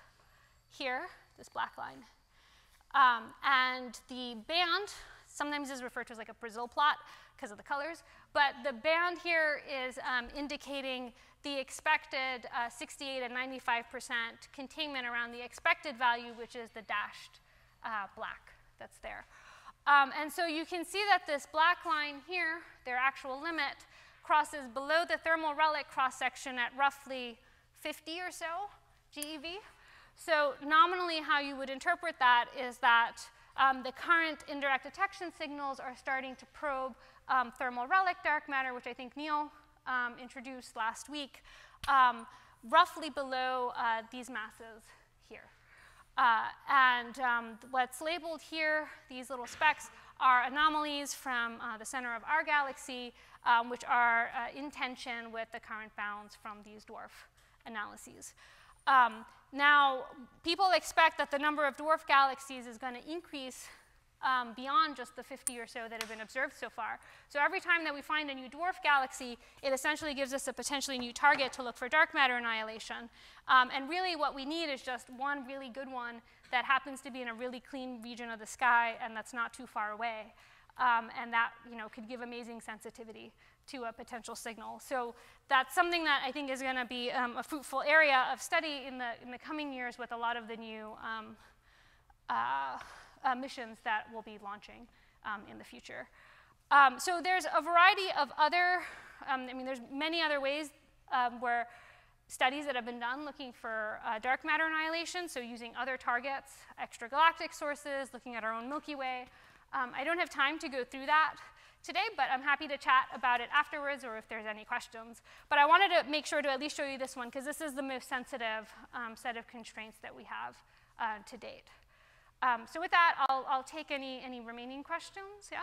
here, this black line. Um, and the band sometimes is referred to as like a Brazil plot because of the colors, but the band here is um, indicating the expected uh, 68 and 95% containment around the expected value, which is the dashed uh, black that's there. Um, and so you can see that this black line here, their actual limit, crosses below the thermal relic cross-section at roughly 50 or so GeV. So nominally how you would interpret that is that um, the current indirect detection signals are starting to probe um, thermal relic dark matter, which I think Neil um, introduced last week, um, roughly below uh, these masses. Uh, and um, what's labeled here, these little specks, are anomalies from uh, the center of our galaxy, um, which are uh, in tension with the current bounds from these dwarf analyses. Um, now, people expect that the number of dwarf galaxies is going to increase um, beyond just the 50 or so that have been observed so far. So every time that we find a new dwarf galaxy, it essentially gives us a potentially new target to look for dark matter annihilation. Um, and really what we need is just one really good one that happens to be in a really clean region of the sky and that's not too far away. Um, and that you know, could give amazing sensitivity to a potential signal. So that's something that I think is going to be um, a fruitful area of study in the, in the coming years with a lot of the new um, uh, uh, missions that we'll be launching um, in the future. Um, so there's a variety of other, um, I mean, there's many other ways um, where studies that have been done looking for uh, dark matter annihilation, so using other targets, extragalactic sources, looking at our own Milky Way. Um, I don't have time to go through that today, but I'm happy to chat about it afterwards or if there's any questions. But I wanted to make sure to at least show you this one because this is the most sensitive um, set of constraints that we have uh, to date. Um, so with that, I'll, I'll take any, any remaining questions. Yeah?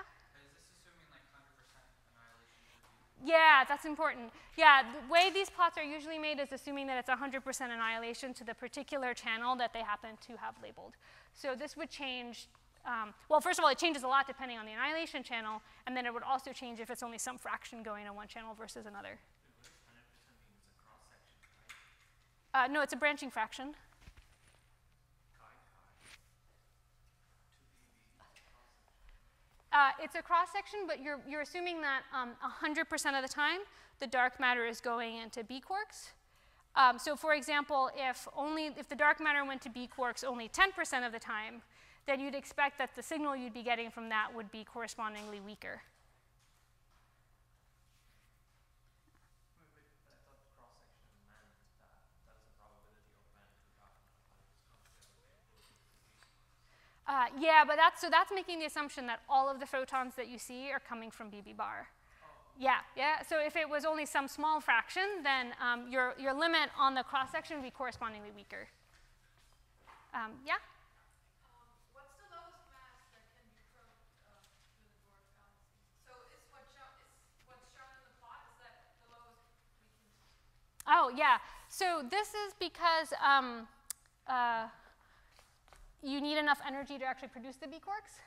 Yeah, that's important. Yeah, the way these plots are usually made is assuming that it's 100% annihilation to the particular channel that they happen to have labeled. So this would change, um, well, first of all, it changes a lot depending on the annihilation channel, and then it would also change if it's only some fraction going on one channel versus another. Uh, no, it's a branching fraction. Uh, it's a cross section, but you're, you're assuming that 100% um, of the time the dark matter is going into B quarks. Um, so for example, if, only, if the dark matter went to B quarks only 10% of the time, then you'd expect that the signal you'd be getting from that would be correspondingly weaker. Uh, yeah, but that's, so that's making the assumption that all of the photons that you see are coming from BB bar. Yeah, yeah. So if it was only some small fraction, then um, your, your limit on the cross section would be correspondingly weaker. Um, yeah? What's the lowest mass that can be chromed of the board? So it's what jump what's shown in the plot is that the lowest we can't. Oh, yeah. So this is because um, uh, you need enough energy to actually produce the B quarks.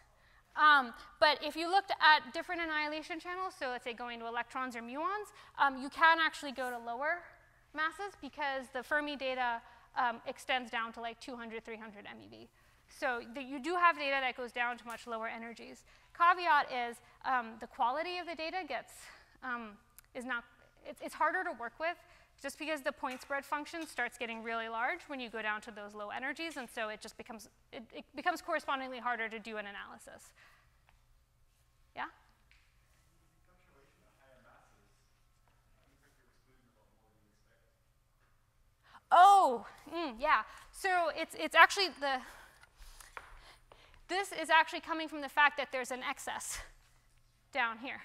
Um, but if you looked at different annihilation channels, so let's say going to electrons or muons, um, you can actually go to lower masses because the Fermi data um, extends down to like 200, 300 MeV. So the, you do have data that goes down to much lower energies. caveat is um, the quality of the data gets, um, is not, it's, it's harder to work with just because the point spread function starts getting really large when you go down to those low energies, and so it just becomes, it, it becomes correspondingly harder to do an analysis. Yeah? Oh, mm, yeah. So it's, it's actually the, this is actually coming from the fact that there's an excess down here.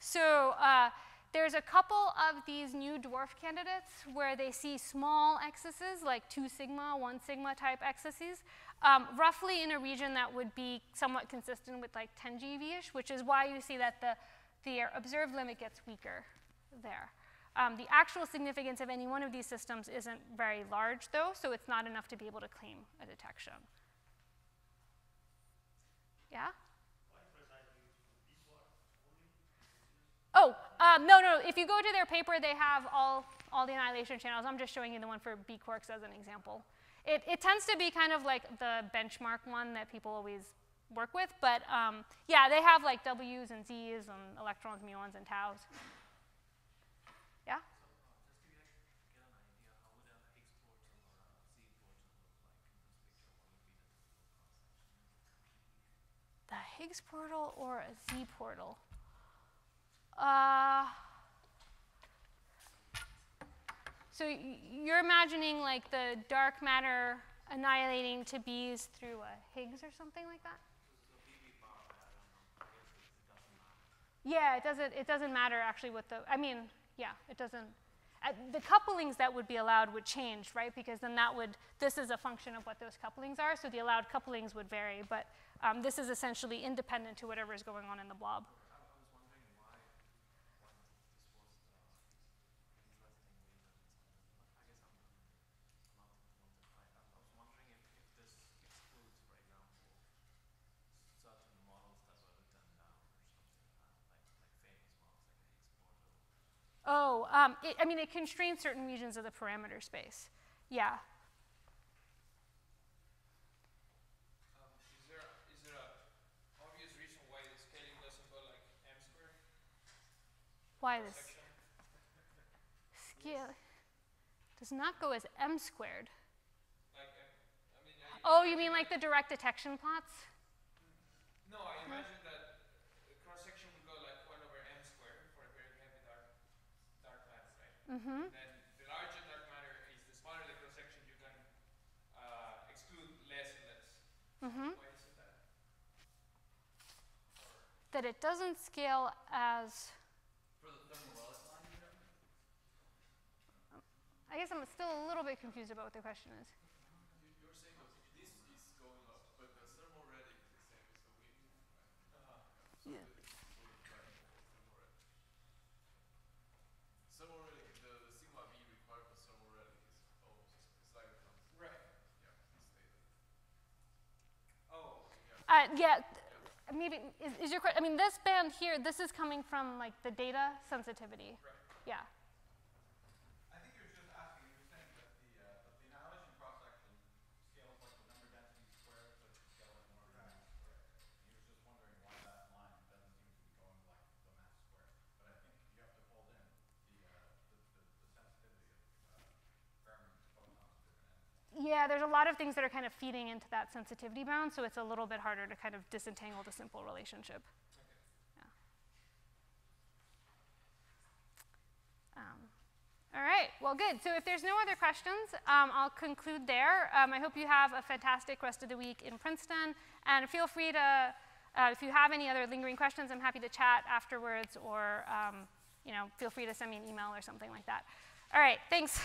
So uh, there's a couple of these new dwarf candidates where they see small excesses, like 2 sigma, 1 sigma type excesses, um, roughly in a region that would be somewhat consistent with like 10 GeV-ish, which is why you see that the, the observed limit gets weaker there. Um, the actual significance of any one of these systems isn't very large, though, so it's not enough to be able to claim a detection. Yeah? Oh, um, no, no. If you go to their paper, they have all, all the annihilation channels. I'm just showing you the one for B quarks as an example. It, it tends to be kind of like the benchmark one that people always work with. But um, yeah, they have like W's and Z's and electrons, muons, and taus. Yeah? The Higgs portal or a Z portal? Uh, so you're imagining like the dark matter annihilating to b's through a Higgs or something like that? Yeah, it doesn't, it doesn't matter actually what the, I mean, yeah, it doesn't. Uh, the couplings that would be allowed would change, right? Because then that would, this is a function of what those couplings are, so the allowed couplings would vary, but um, this is essentially independent to whatever is going on in the blob. Oh, um, it, I mean, it constrains certain regions of the parameter space. Yeah. Um, is there is there a obvious reason why the scaling doesn't go like m squared? This scale does not go as m squared? Like, I mean, I Oh, you mean like the direct detection plots? No, I imagine that the cross section would go like one over m squared for a very heavy dark dark right? Mm-hmm. Then the larger dark matter is the smaller the cross section, you can uh, exclude less and less. Mm-hmm. Why is it that? That it doesn't scale as. For the thermal line, you know? I guess I'm still a little bit confused about what the question is. You, you're saying that this is going up, but the thermal relic is the same as the wind, right? So Yeah. this is sort of like thermal relic. Thermal relic, the, the sigma v required for thermal relic is almost it's like a constant. Right. Yeah, it's stated. Oh, Uh, yeah, maybe is, is your question? I mean, this band here, this is coming from like the data sensitivity. right. Yeah. I think you're just asking, you're saying that the, uh, that the annihilation cross-section scales like the number density squared, so it should scale like one over mass squared. And he was just wondering why that line doesn't seem to be going like the mass squared. But I think you have to fold in the, uh, the, the, the sensitivity of, uh, Fermi photons to different entities. Yeah, there's a lot of things that are kind of feeding into that sensitivity bound, so it's a little bit harder to kind of disentangle the simple relationship. Yeah. Um, all right, well, good. So if there's no other questions, um, I'll conclude there. Um, I hope you have a fantastic rest of the week in Princeton, and feel free to, uh, if you have any other lingering questions, I'm happy to chat afterwards, or um, you know, feel free to send me an email or something like that. All right, thanks.